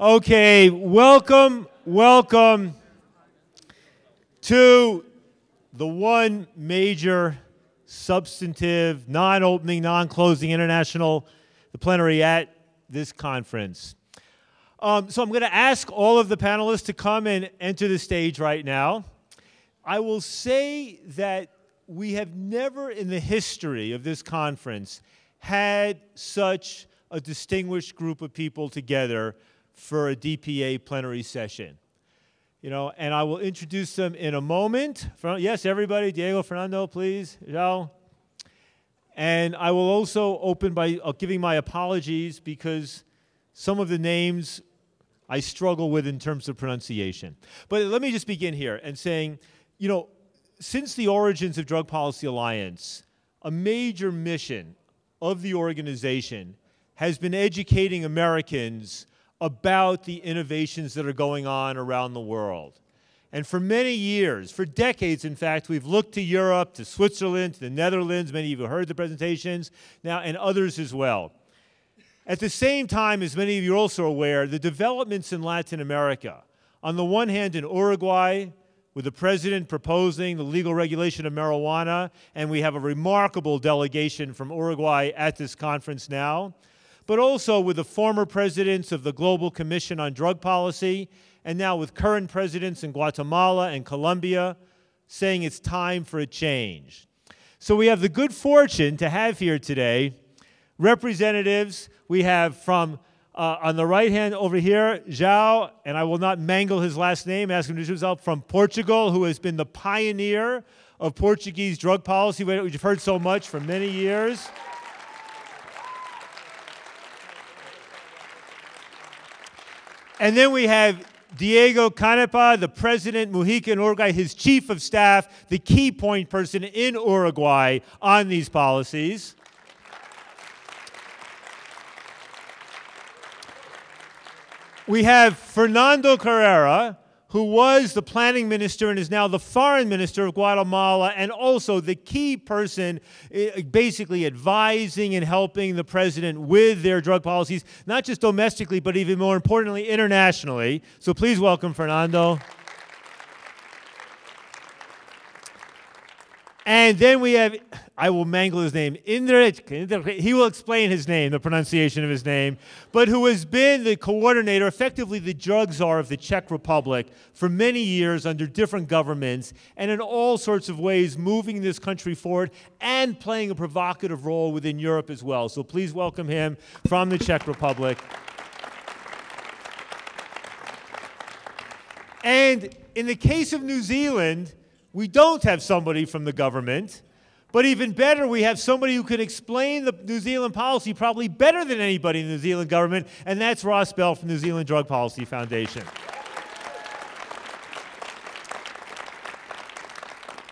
Okay, welcome, welcome to the one major substantive, non-opening, non-closing international, the plenary at this conference. Um, so I'm going to ask all of the panelists to come and enter the stage right now. I will say that we have never in the history of this conference had such a distinguished group of people together for a DPA plenary session. You know, and I will introduce them in a moment. Yes, everybody, Diego, Fernando, please. And I will also open by uh, giving my apologies because some of the names I struggle with in terms of pronunciation. But let me just begin here and saying, you know, since the origins of Drug Policy Alliance, a major mission of the organization has been educating Americans about the innovations that are going on around the world. And for many years, for decades, in fact, we've looked to Europe, to Switzerland, to the Netherlands. Many of you heard the presentations now, and others as well. At the same time, as many of you are also aware, the developments in Latin America, on the one hand in Uruguay, with the president proposing the legal regulation of marijuana, and we have a remarkable delegation from Uruguay at this conference now, but also with the former presidents of the Global Commission on Drug Policy, and now with current presidents in Guatemala and Colombia saying it's time for a change. So we have the good fortune to have here today representatives we have from uh, on the right hand over here, João, and I will not mangle his last name, ask him to introduce himself, from Portugal, who has been the pioneer of Portuguese drug policy, which you've heard so much for many years. And then we have Diego Canepa, the president, Mujica Uruguay, his chief of staff, the key point person in Uruguay on these policies. We have Fernando Carrera, who was the planning minister and is now the foreign minister of Guatemala, and also the key person eh, basically advising and helping the president with their drug policies, not just domestically, but even more importantly, internationally. So please welcome Fernando. And then we have, I will mangle his name, he will explain his name, the pronunciation of his name, but who has been the coordinator, effectively the drug czar of the Czech Republic for many years under different governments, and in all sorts of ways moving this country forward and playing a provocative role within Europe as well. So please welcome him from the Czech Republic. And in the case of New Zealand, we don't have somebody from the government. But even better, we have somebody who can explain the New Zealand policy probably better than anybody in the New Zealand government, and that's Ross Bell from the New Zealand Drug Policy Foundation.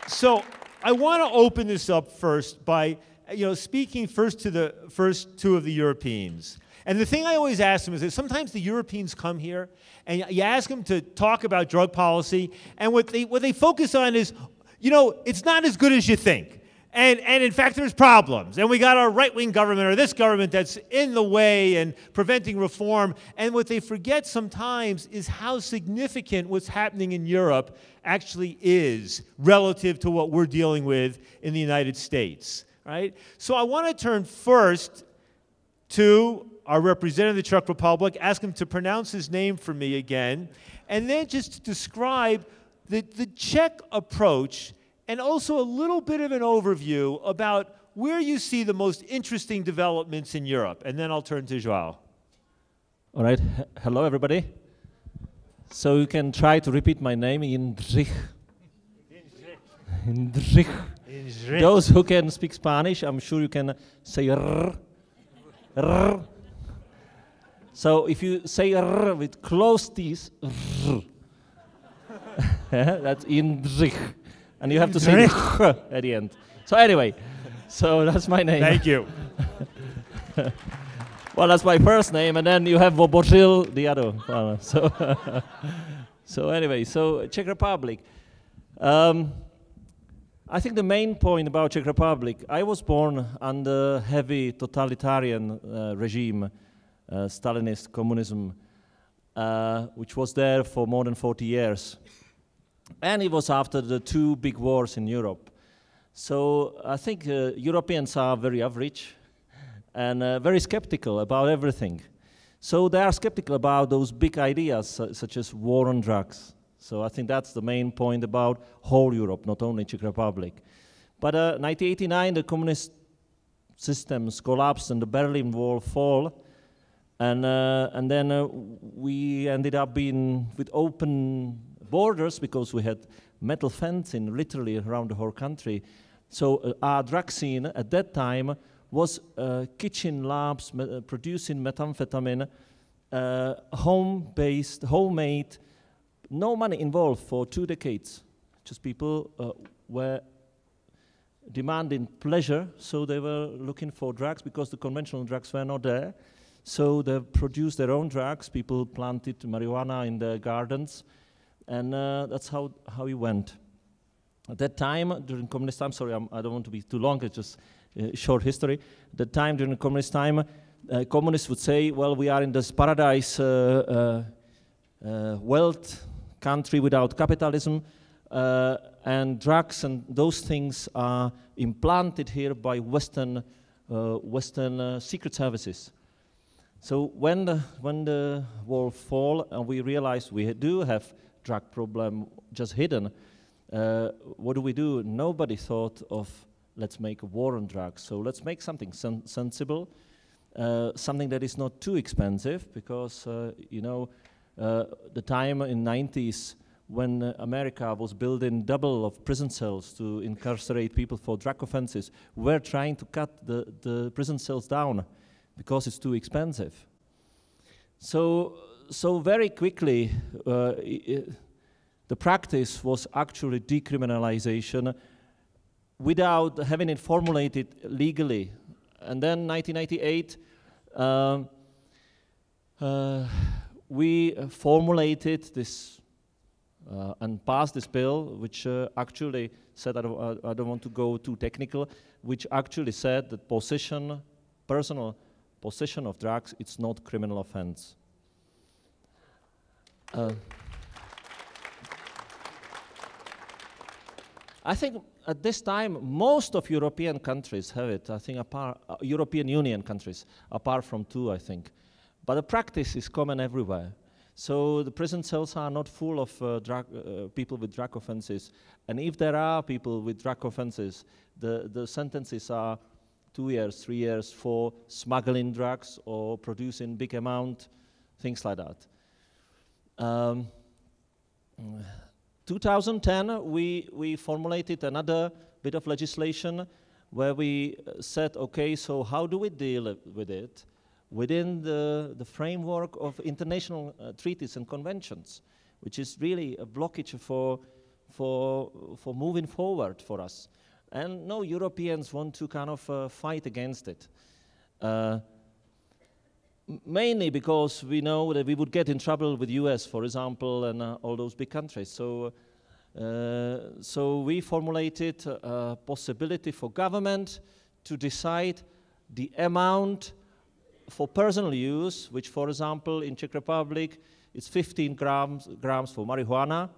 So I want to open this up first by you know, speaking first to the first two of the Europeans. And the thing I always ask them is that sometimes the Europeans come here and you ask them to talk about drug policy, and what they, what they focus on is, you know, it's not as good as you think. And, and in fact, there's problems. And we got our right wing government or this government that's in the way and preventing reform. And what they forget sometimes is how significant what's happening in Europe actually is relative to what we're dealing with in the United States. Right? So I want to turn first to our representative of the Czech Republic, ask him to pronounce his name for me again, and then just describe the, the Czech approach and also a little bit of an overview about where you see the most interesting developments in Europe. And then I'll turn to Joao. All right. H hello, everybody. So you can try to repeat my name in Drich. In Drich. Those who can speak Spanish, I'm sure you can say r, r, so if you say r with closed teeth, that's in and you have to say at the end. So anyway, so that's my name. Thank you. well, that's my first name, and then you have Vobořil, the other one. So, so anyway, so Czech Republic. Um, I think the main point about Czech Republic, I was born under heavy totalitarian uh, regime uh, Stalinist communism. uh, which was there for more than 40 years. And it was after the two big wars in Europe. So I think uh, Europeans are very average and uh, very skeptical about everything. So they are skeptical about those big ideas, uh, such as war on drugs. So I think that's the main point about whole Europe, not only Czech Republic. But uh, 1989, the communist systems collapsed and the Berlin Wall fell. And, uh, and then uh, we ended up being with open borders because we had metal fencing literally around the whole country. So uh, our drug scene at that time was uh, kitchen labs me uh, producing methamphetamine, uh, home-based, homemade, no money involved for two decades. Just people were demanding pleasure, so they were looking for drugs because the conventional drugs were not there. So they produced their own drugs. People planted marijuana in their gardens, and uh, that's how, how it went. At that time, during communist time, sorry, I'm, I do not want to be too long, it's just a short history. At that time, during communist time, uh, communists would say, well, we are in this paradise uh, uh, uh wealth country without capitalism, uh, and drugs and those things are implanted here by Western, Western secret services. So when the, when the wall fall and we realize we do have drug problem just hidden, uh, what do we do? Nobody thought of let's make a war on drugs. So let's make something sen sensible, uh, something that is not too expensive, because uh, you know uh, the time in 90s when America was building double of prison cells to incarcerate people for drug offenses, we're trying to cut the, the prison cells down because it's too expensive. So, so very quickly, uh, the practice was actually decriminalization without having it formulated legally. And then 1998, um, uh, we formulated this uh, and passed this bill, which uh, actually said, I don't, I don't, want to go too technical, which actually said that possession, personal possession of drugs, it's not criminal offense. Uh, I think at this time, most of European countries have it. I think apart, uh, European Union countries, apart from two, I think. But the practice is common everywhere. So the prison cells are not full of uh, drug, uh, people with drug offenses. And if there are people with drug offenses, the, the sentences are two years, three years for smuggling drugs or producing big amount, things like that. Um, 2010, we, we formulated another bit of legislation where we said, okay, so how do we deal with it within the, the framework of international uh, treaties and conventions, which is really a blockage for, for, for moving forward for us. And no Europeans want to kind of uh, fight against it. Uh, mainly because we know that we would get in trouble with US, for example, and uh, all those big countries. So, uh, so we formulated a possibility for government to decide the amount for personal use, which, for example, in Czech Republic, it's 15 grams, grams for marijuana,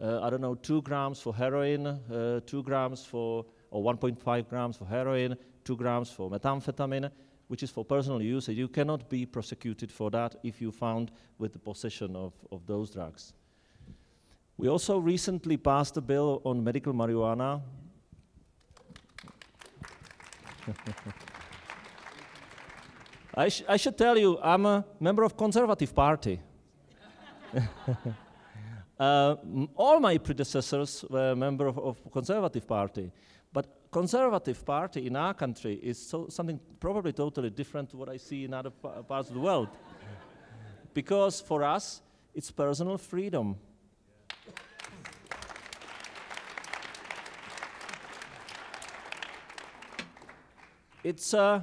uh, I don't know, 2 grams for heroin, uh, 2 grams for, or 1.5 grams for heroin, 2 grams for methamphetamine, which is for personal use. And you cannot be prosecuted for that if you found with the possession of, of those drugs. We also recently passed a bill on medical marijuana. I, sh I should tell you, I'm a member of Conservative Party. uh, all my predecessors were a member of, of, Conservative Party. Conservative Party in our country is so, something probably totally different to what I see in other parts of the world. because for us, it's personal freedom. It's uh,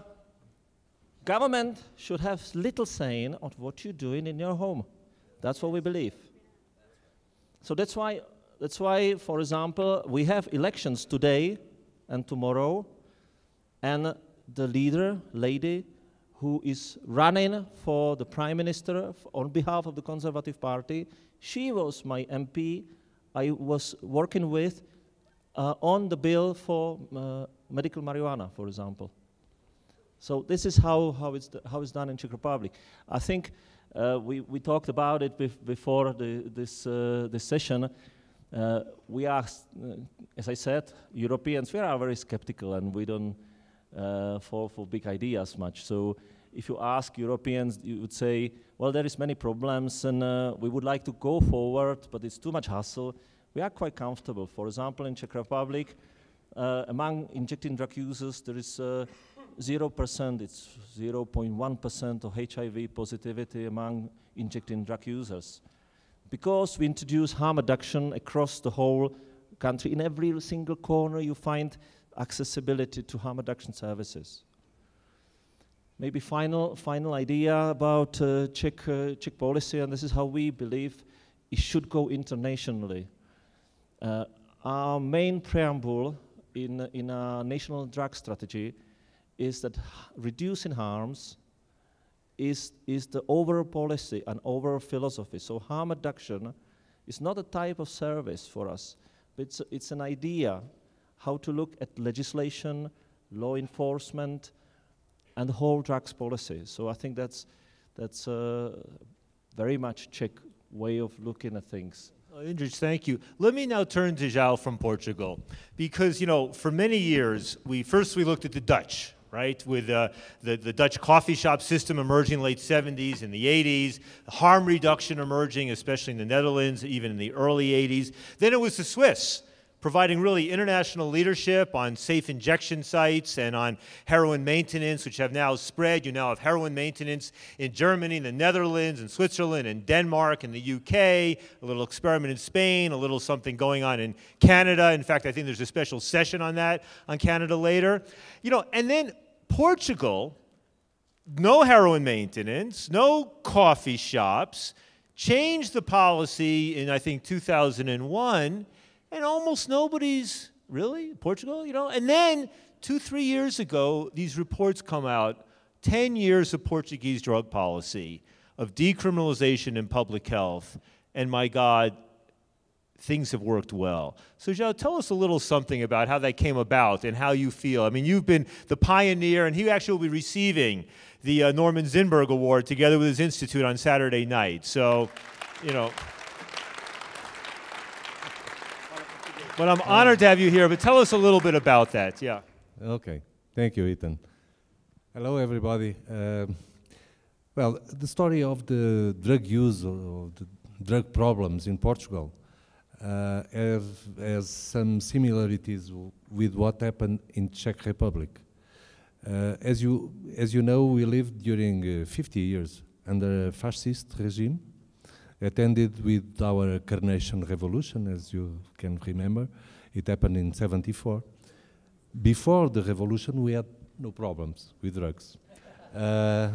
government should have little saying on what you're doing in your home. That's what we believe. So that's why, that's why, for example, we have elections today and tomorrow, and the leader, lady, who is running for the prime minister on behalf of the Conservative Party. She was my MP. I was working with uh, on the bill for uh, medical marijuana, for example. So this is how, how, it's, how it's done in Czech Republic. I think uh, we, we talked about it bef before the, this, uh, this session. Uh, we are, uh, as I said, Europeans, we are very skeptical and we don't uh, fall for big ideas much. So if you ask Europeans, you would say, well, there is many problems and uh, we would like to go forward, but it's too much hassle. We are quite comfortable. For example, in Czech Republic, among injecting drug users, there is 0%, it's 0.1% of HIV positivity among injecting drug users. Because we introduce harm reduction across the whole country, in every single corner you find accessibility to harm reduction services. Maybe final, final idea about uh, Czech, uh, Czech policy, and this is how we believe it should go internationally. Uh, our main preamble in, in our national drug strategy is that reducing harms is, is the overall policy and overall philosophy. So harm reduction is not a type of service for us, but it's, it's an idea how to look at legislation, law enforcement, and the whole drugs policy. So I think that's, that's a very much Czech way of looking at things. Oh, Indrich, thank you. Let me now turn to João from Portugal, because you know, for many years, we first we looked at the Dutch, right? With uh, the, the Dutch coffee shop system emerging late 70s and the 80s, harm reduction emerging, especially in the Netherlands, even in the early 80s. Then it was the Swiss providing really international leadership on safe injection sites and on heroin maintenance, which have now spread. You now have heroin maintenance in Germany, in the Netherlands, and Switzerland, and Denmark, and the UK, a little experiment in Spain, a little something going on in Canada. In fact, I think there's a special session on that on Canada later. You know, and then Portugal, no heroin maintenance, no coffee shops, changed the policy in, I think, 2001, and almost nobody's really Portugal, you know. And then two, three years ago, these reports come out 10 years of Portuguese drug policy, of decriminalization in public health, and my God, things have worked well. So, Joe, tell us a little something about how that came about and how you feel. I mean, you've been the pioneer, and he actually will be receiving the uh, Norman Zinberg Award together with his institute on Saturday night. So, you know. But I'm honored to have you here. But tell us a little bit about that. Yeah. Okay. Thank you, Ethan. Hello, everybody. Um, well, the story of the drug use or the drug problems in Portugal uh, have, has some similarities with what happened in Czech Republic. Uh, as, you, as you know, we lived during uh, 50 years under a fascist regime. It ended with our Carnation Revolution, as you can remember. It happened in 74. Before the revolution, we had no problems with drugs. Uh,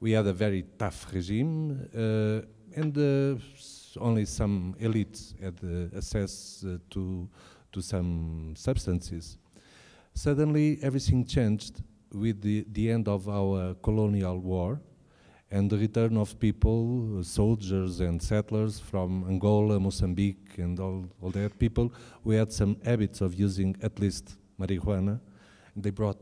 we had a very tough regime, uh, and uh, only some elites had uh, access uh, to, to some substances. Suddenly, everything changed with the, the end of our colonial war and the return of people, soldiers and settlers from Angola, Mozambique, and all, all that people who had some habits of using at least marijuana. They brought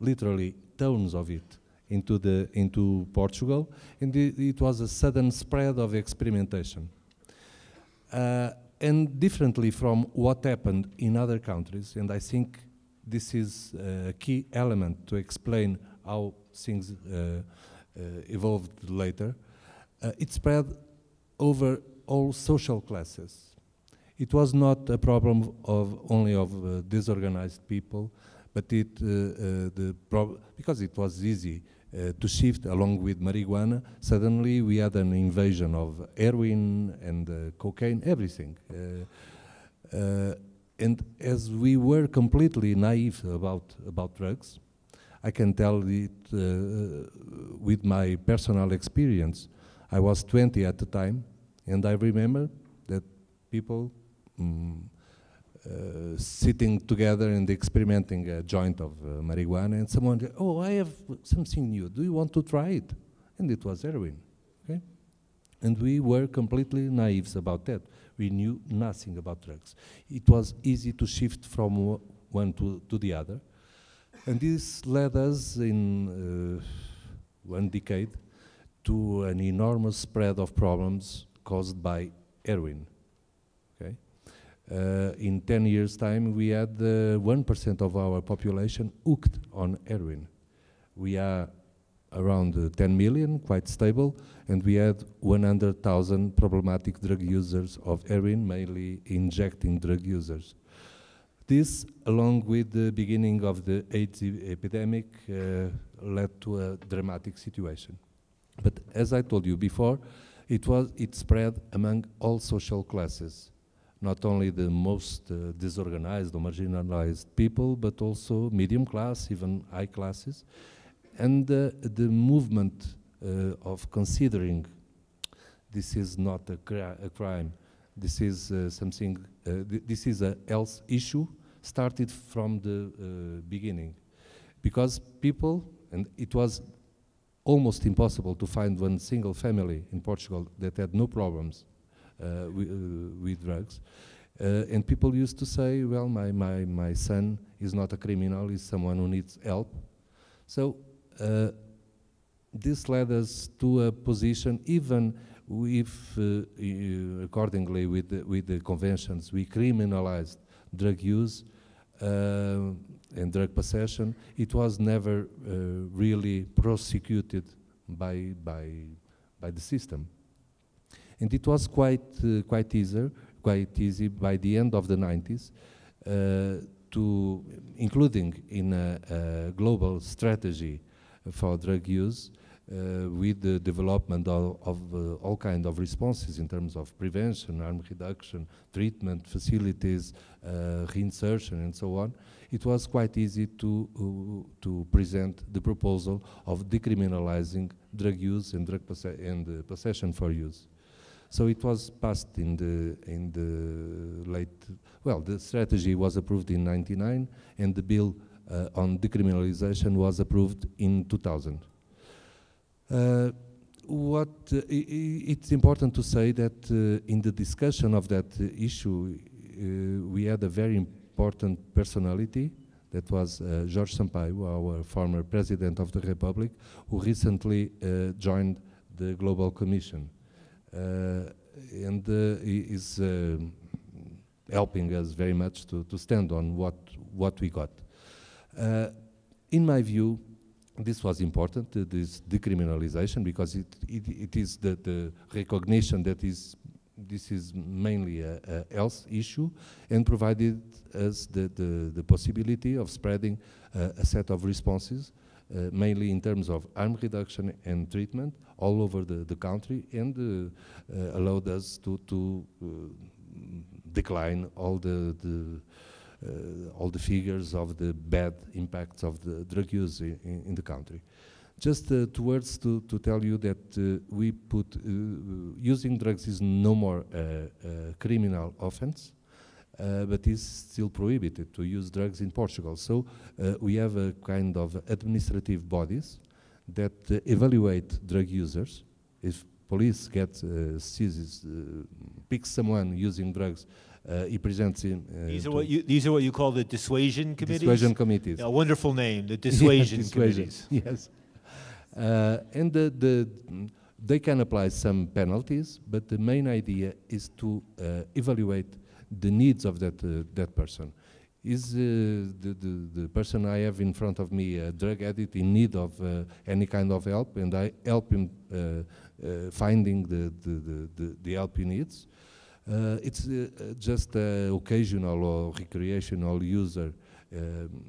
literally tons of it into, the, into Portugal, and it, it was a sudden spread of experimentation. Uh, and differently from what happened in other countries, and I think this is a key element to explain how things uh, uh, evolved later, uh, it spread over all social classes. It was not a problem of only of uh, disorganized people, but it the because it was easy uh, to shift along with marijuana, suddenly we had an invasion of heroin and uh, cocaine, everything. Uh, and as we were completely naive about, about drugs, I can tell it with my personal experience. I was 20 at the time, and I remember that people mm, uh, sitting together and experimenting a joint of uh, marijuana, and someone, said, oh, I have something new. Do you want to try it? And it was heroin. Okay, and we were completely naive about that. We knew nothing about drugs. It was easy to shift from one to, to the other, and this led us in uh, one decade to an enormous spread of problems caused by heroin. Uh, in 10 years' time, we had 1% of our population hooked on heroin. We are around uh, 10 million, quite stable, and we had 100,000 problematic drug users of heroin, mainly injecting drug users. This, along with the beginning of the AIDS epidemic, uh, led to a dramatic situation. But as I told you before, it, was, it spread among all social classes, not only the most uh, disorganized or marginalized people, but also medium class, even high classes. And uh, the movement uh, of considering this is not a, a crime, this is uh, something, uh, th this is a health issue, started from the beginning. Because people, and it was almost impossible to find one single family in Portugal that had no problems with, uh, with, drugs. Uh, and people used to say, well, my, my, my son is not a criminal, he's someone who needs help. So uh, this led us to a position, even if, uh, accordingly with the, with the conventions, we criminalized drug use, uh, and drug possession, it was never uh, really prosecuted by, by, by the system. And it was quite, uh, quite, easy, quite easy by the end of the 90s to, including in a, a global strategy for drug use, uh, with the development of, of uh, all kinds of responses in terms of prevention, harm reduction, treatment, facilities, uh, reinsertion, and so on, it was quite easy to, uh, to present the proposal of decriminalizing drug use and drug and possession for use. So it was passed in the in the late. Well, the strategy was approved in '99, and the bill uh, on decriminalization was approved in 2000. Uh, what uh, it's important to say that uh, in the discussion of that issue, we had a very important personality that was uh, Jorge Sampaio, our former president of the Republic, who recently uh, joined the Global Commission. Uh, and is helping us very much to, to stand on what, what we got. in my view, this was important, uh, this decriminalization, because it, it, it is the, the, recognition that is, this is mainly a, a, health issue and provided us the, the, the possibility of spreading uh, a set of responses, uh, mainly in terms of harm reduction and treatment all over the, the country and uh, uh, allowed us to, to uh, decline all the, the uh, all the figures of the bad impacts of the drug use in, in the country. Just two words to, to tell you that we put using drugs is no more a criminal offense. Uh, but is still prohibited to use drugs in Portugal. So uh, we have a kind of administrative bodies that uh, evaluate drug users. If police get seizes, picks someone using drugs, uh, he presents him. Uh, these are what you these are what you call the dissuasion committees. Dissuasion committees. A wonderful name, the dissuasion, committees. Yes, uh, and the, the they can apply some penalties, but the main idea is to uh, evaluate the needs of that uh, that person. Is uh, the, the, the person I have in front of me a drug addict in need of any kind of help, and I help him finding the, the, the, the help he needs? Uh, it's uh, just occasional or recreational user. Um,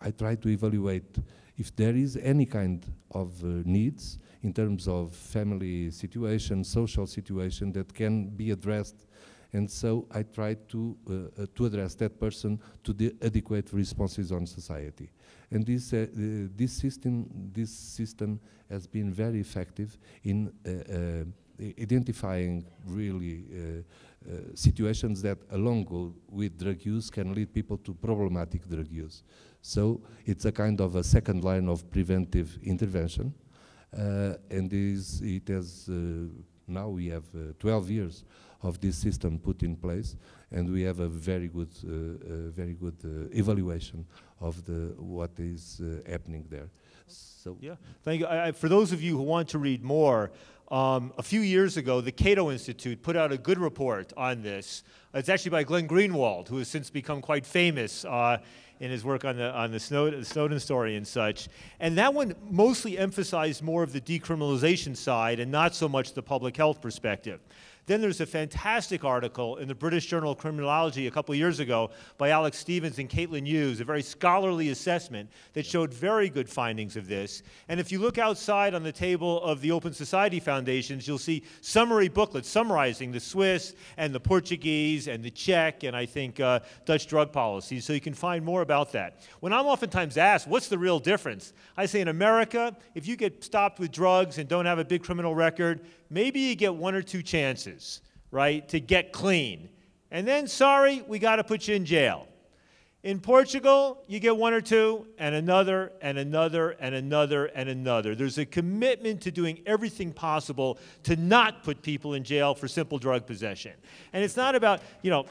I try to evaluate if there is any kind of uh, needs in terms of family situation, social situation that can be addressed and so I try to, uh, uh, to address that person to the adequate responses on society. And this, uh, this, system, this system has been very effective in identifying really uh, situations that along with drug use can lead people to problematic drug use. So it's a kind of a second line of preventive intervention. Uh, and is, it has, uh, now we have uh, 12 years of this system put in place, and we have a very good, uh, very good uh, evaluation of the what is happening there. So yeah, thank you. I, for those of you who want to read more, um, a few years ago, the Cato Institute put out a good report on this. It's actually by Glenn Greenwald, who has since become quite famous uh, in his work on the, on the Snowden, Snowden story and such. And that one mostly emphasized more of the decriminalization side and not so much the public health perspective. Then there's a fantastic article in the British Journal of Criminology a couple years ago by Alex Stevens and Caitlin Hughes, a very scholarly assessment that showed very good findings of this. And if you look outside on the table of the Open Society Foundations, you'll see summary booklets summarizing the Swiss and the Portuguese and the Czech and I think uh, Dutch drug policies, so you can find more about that. When I'm oftentimes asked, what's the real difference? I say in America, if you get stopped with drugs and don't have a big criminal record, maybe you get one or two chances, right, to get clean. And then, sorry, we got to put you in jail. In Portugal, you get one or two, and another, and another, and another, and another. There's a commitment to doing everything possible to not put people in jail for simple drug possession. And it's not about, you know,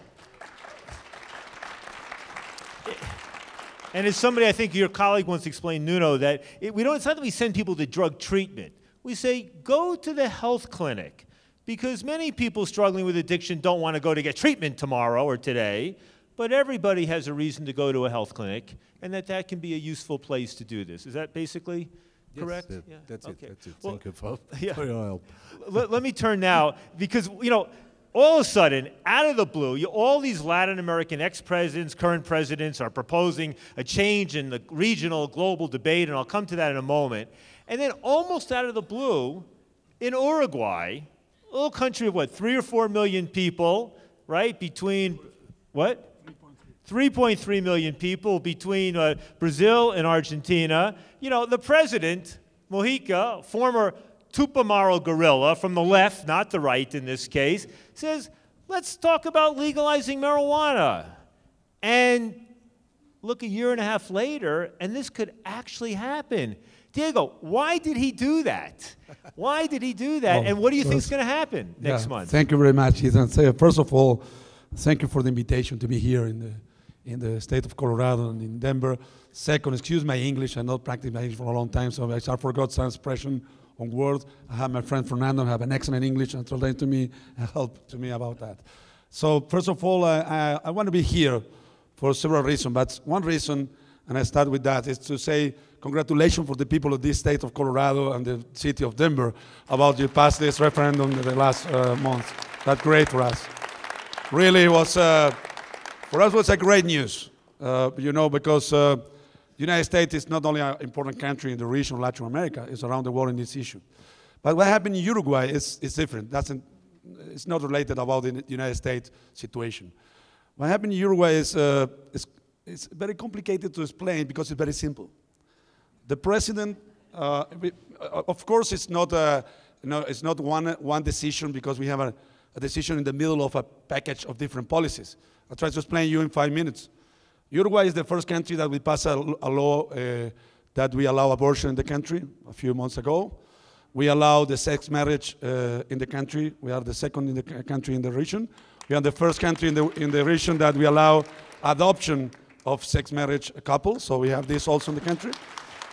and as somebody, I think your colleague once explained, Nuno, that it, we don't, it's not that we send people to drug treatment we say go to the health clinic because many people struggling with addiction don't want to go to get treatment tomorrow or today, but everybody has a reason to go to a health clinic and that that can be a useful place to do this. Is that basically yes, correct? That, yeah. That's okay. it. That's it. Well, Thank you uh, for, yeah. for your help. Let, let me turn now because, you know, all of a sudden, out of the blue, you, all these Latin American ex presidents, current presidents are proposing a change in the regional, global debate, and I'll come to that in a moment. And then, almost out of the blue, in Uruguay, a little country of what, three or four million people, right? Between what? 3.3 million people between uh, Brazil and Argentina. You know, the president, Mujica, former Tupamaro guerrilla from the left, not the right in this case, says, let's talk about legalizing marijuana. And look a year and a half later, and this could actually happen. Diego, why did he do that? Why did he do that? Well, and what do you think is uh, going to happen yeah, next month? Thank you very much, Ethan. So, first of all, thank you for the invitation to be here in the in the state of Colorado and in Denver. Second, excuse my English. I not practiced my English for a long time, so I forgot some expression on words. I have my friend Fernando have an excellent English and translate to me and help to me about that. So first of all, I, I, I want to be here for several reasons, but one reason, and I start with that, is to say congratulations for the people of this state of Colorado and the city of Denver about you passed this referendum the last uh, month. That's great for us. Really was, uh, for us was a great news, uh, you know, because uh, the United States is not only an important country in the region of Latin America, it's around the world in this issue. But what happened in Uruguay is, is different. That's an, it's not related about the United States situation. What happened in Uruguay is, uh, is, is very complicated to explain because it's very simple. The president, uh, uh, of course, it's not, a, know, it's not one, one decision because we have a, a decision in the middle of a package of different policies. I'll try to explain you in five minutes. Uruguay is the first country that we passed a, a law uh, that we allow abortion in the country a few months ago. We allow the sex marriage uh, in the country. We are the second in the country in the region. We are the first country in the, in the region that we allow adoption of sex marriage couples. So we have this also in the country.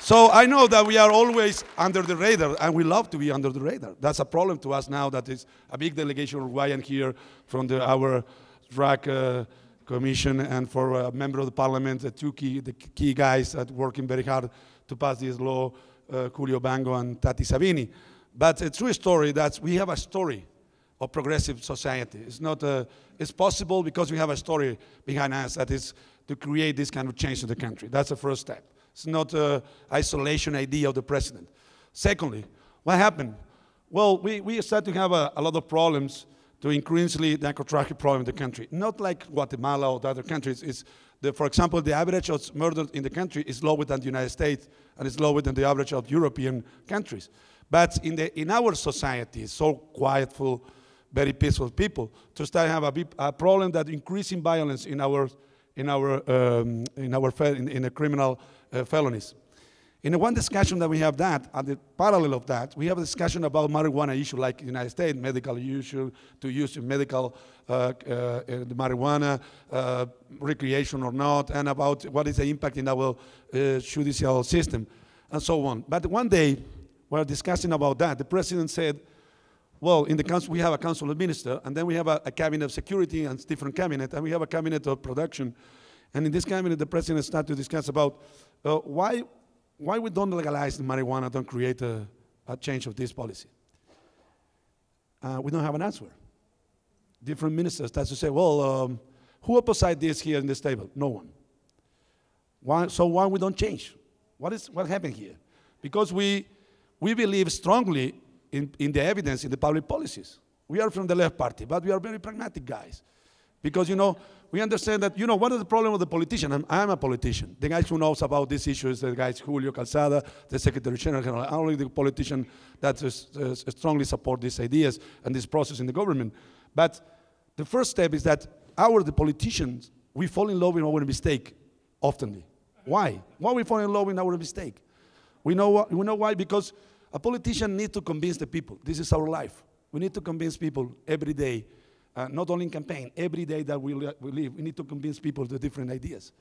So I know that we are always under the radar, and we love to be under the radar. That's a problem to us now that is a big delegation of Uruguayan here from the, our drug uh, commission and for a member of the parliament, the two key, the key guys that working very hard to pass this law, uh, Julio Bango and Tati Sabini. But a true story that we have a story of progressive society. It's not a, uh, it's possible because we have a story behind us that is to create this kind of change in the country. That's the first step. It's not an isolation idea of the president. Secondly, what happened? Well, we, we started to have a, a lot of problems to increasingly the narcotraffic problem in the country. Not like Guatemala or other countries. It's the, for example, the average of murder in the country is lower than the United States and it's lower than the average of European countries. But in, the, in our society, so quietful, very peaceful people, to start have a, a problem that increasing violence in our, in our, um, in our in, in the criminal felonies. In the one discussion that we have that, at the parallel of that, we have a discussion about marijuana issue like the United States, medical use to use medical uh, uh, the marijuana, uh, recreation or not, and about what is the impact in our uh, judicial system, and so on. But one day, we were discussing about that. The president said, well, in the council, we have a council of ministers, and then we have a, a, cabinet of security and different cabinet, and we have a cabinet of production. And in this cabinet, the president started to discuss about uh, why, why we don't legalize marijuana, don't create a, a change of this policy. Uh, we don't have an answer. Different ministers start to say, well, um, who opposite this here in this table? No one. Why, so why we don't change? What is what happened here? Because we we believe strongly in, in the evidence in the public policies. We are from the left party, but we are very pragmatic guys. Because, you know, we understand that, you know, one of the problems of the politician, I'm, I'm, a politician. The guys who knows about these issues, the guys Julio Calzada, the Secretary General, only the politician that is, strongly support these ideas and this process in the government. But the first step is that our, the politicians, we fall in love with our mistake often. Why? Why we fall in love with our mistake? We know, we know why, because a politician needs to convince the people. This is our life. We need to convince people every day, uh, not only in campaign, every day that we, we live, we need to convince people the different ideas.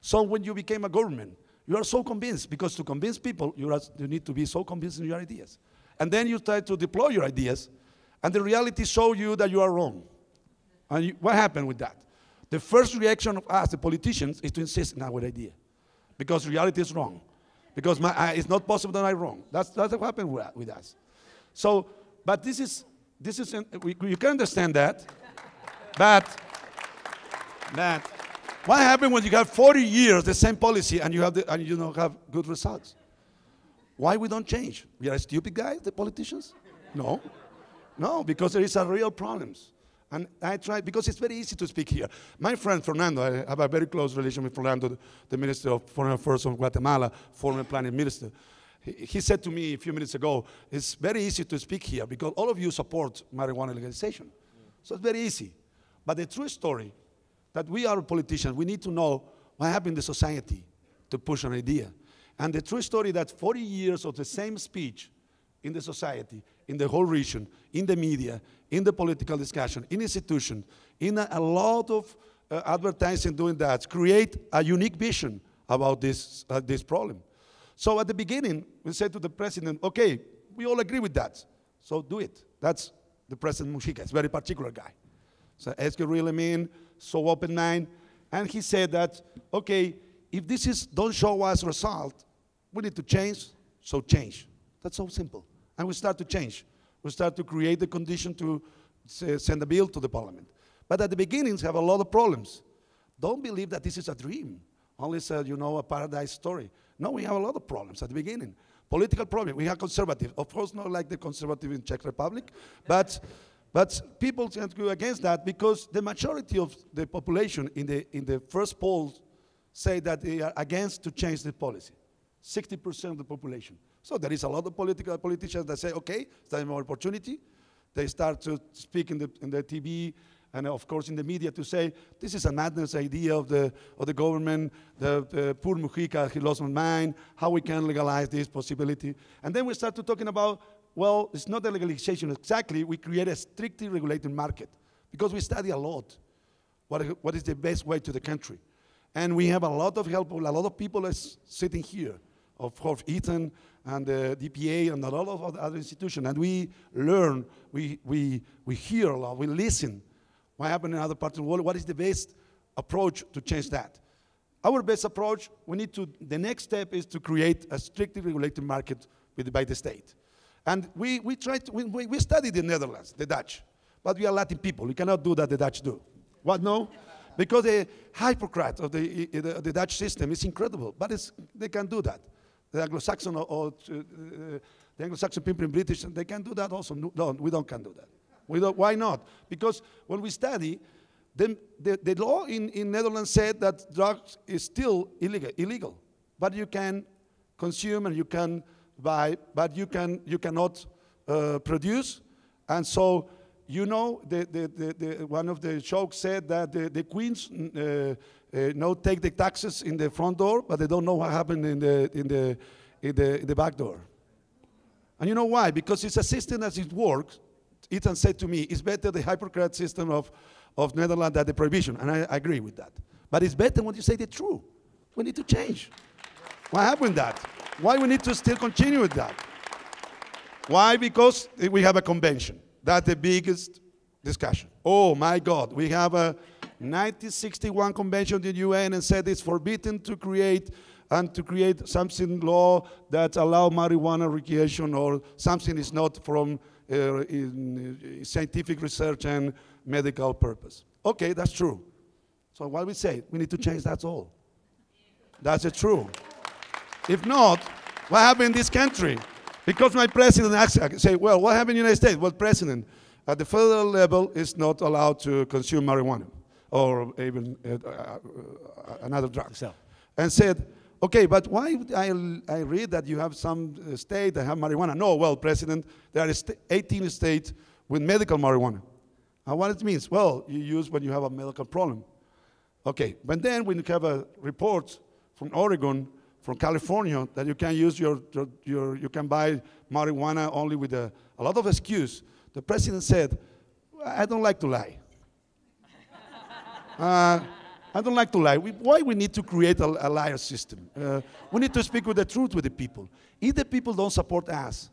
So when you became a government, you are so convinced, because to convince people, you, are, you need to be so convinced in your ideas. And then you try to deploy your ideas, and the reality shows you that you are wrong. And you, what happened with that? The first reaction of us, the politicians, is to insist on our idea, because reality is wrong because my, I, it's not possible that I'm wrong. That's, that's what happened with, with us. So, but this is, this is, we, you can understand that, but, but what happened when you have 40 years the same policy and you have the, and you don't have good results? Why we don't change? We are stupid guys, the politicians? No, no, because there is a real problems. And I try, because it's very easy to speak here. My friend Fernando, I have a very close relation with Fernando, the Minister of Foreign Affairs of Guatemala, former planning minister. He, he said to me a few minutes ago, it's very easy to speak here because all of you support marijuana legalization. So it's very easy. But the true story that we are politicians, we need to know what happened in the society to push an idea. And the true story that 40 years of the same speech in the society, in the whole region, in the media, in the political discussion, in institutions, in a, a lot of uh, advertising doing that, create a unique vision about this, uh, this problem. So at the beginning, we said to the president, okay, we all agree with that, so do it. That's the President Mujica, it's a very particular guy. So you really mean, so open mind. And he said that, okay, if this is don't show us result, we need to change, so change. That's so simple. And we start to change. We start to create the condition to send a bill to the parliament. But at the beginnings have a lot of problems. Don't believe that this is a dream. Only said, you know, a paradise story. No, we have a lot of problems at the beginning. Political problem. We have conservative. Of course, not like the conservative in Czech Republic, but but people tend to go against that because the majority of the population in the in the first polls say that they are against to change the policy. 60% of the population. So there is a lot of political politicians that say, okay, time more opportunity. They start to speak in the, in the TV and of course in the media to say, this is a madness idea of the, of the government, the, the poor Mujica, he lost his mind, how we can legalize this possibility. And then we start to talking about, well, it's not the legalization exactly, we create a strictly regulated market because we study a lot what, what is the best way to the country. And we have a lot of help, a lot of people sitting here of course, Ethan and the DPA and a lot of other institutions. And we learn, we, we, we hear a lot, we listen what happened in other parts of the world, what is the best approach to change that. Our best approach, we need to, the next step is to create a strictly regulated market with, by the state. And we, we tried to, we, we studied the Netherlands, the Dutch, but we are Latin people. We cannot do that the Dutch do. What, no? Because the hypocrite of the, the, the Dutch system is incredible, but it's, they can do that the Anglo-Saxon or, or uh, the Anglo-Saxon people in British, they can do that also. No, we don't can do that. We don't, why not? Because when we study, the, the, the law in, in Netherlands said that drugs is still illegal, illegal, but you can consume and you can buy, but you, can, you cannot uh, produce. And so, you know, the, the, the, one of the jokes said that the, the queens uh, uh, no take the taxes in the front door, but they don't know what happened in the, in the, in the, in the back door. And you know why? Because it's a system as it works. Ethan said to me, it's better the hypocrite system of, of Netherlands than the prohibition. And I, I agree with that. But it's better when you say the truth. We need to change. What happened that? Why we need to still continue with that? Why? Because we have a convention. That's the biggest discussion. Oh my God, we have a 1961 convention in the UN and said it's forbidden to create and to create something law that allow marijuana recreation or something is not from uh, in, uh, scientific research and medical purpose. Okay, that's true. So what we say, we need to change that's all. That's true. If not, what happened in this country? Because my president asks, I say, well, what happened in the United States? Well, president, at the federal level, is not allowed to consume marijuana or even uh, uh, another drug. So. And said, okay, but why I, I read that you have some uh, state that have marijuana? No, well, President, there are 18 states with medical marijuana. And what it means? Well, you use when you have a medical problem. Okay, but then when you have a report from Oregon from California that you can use your, your, your you can buy marijuana only with a, a lot of excuse. The president said, I don't like to lie. uh, I don't like to lie. We, why we need to create a, a liar system? Uh, we need to speak with the truth with the people. If the people don't support us,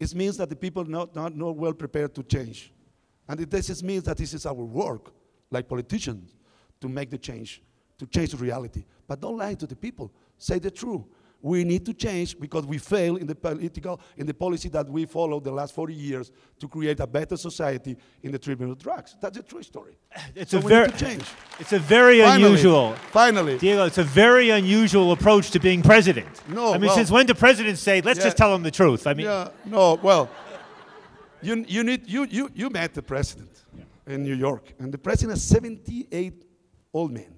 it means that the people not, not, not well prepared to change. And it this means that this is our work, like politicians, to make the change, to change the reality. But don't lie to the people. Say the truth. We need to change because we fail in the political, in the policy that we followed the last 40 years to create a better society in the treatment of drugs. That's a true story. It's so a very change. It's a very finally, unusual. Finally, Diego, it's a very unusual approach to being president. No, I mean, well, since when do presidents say, "Let's yeah, just tell them the truth"? I mean, yeah, no, well, you you need you you you met the president yeah. in New York, and the president is 78 old man,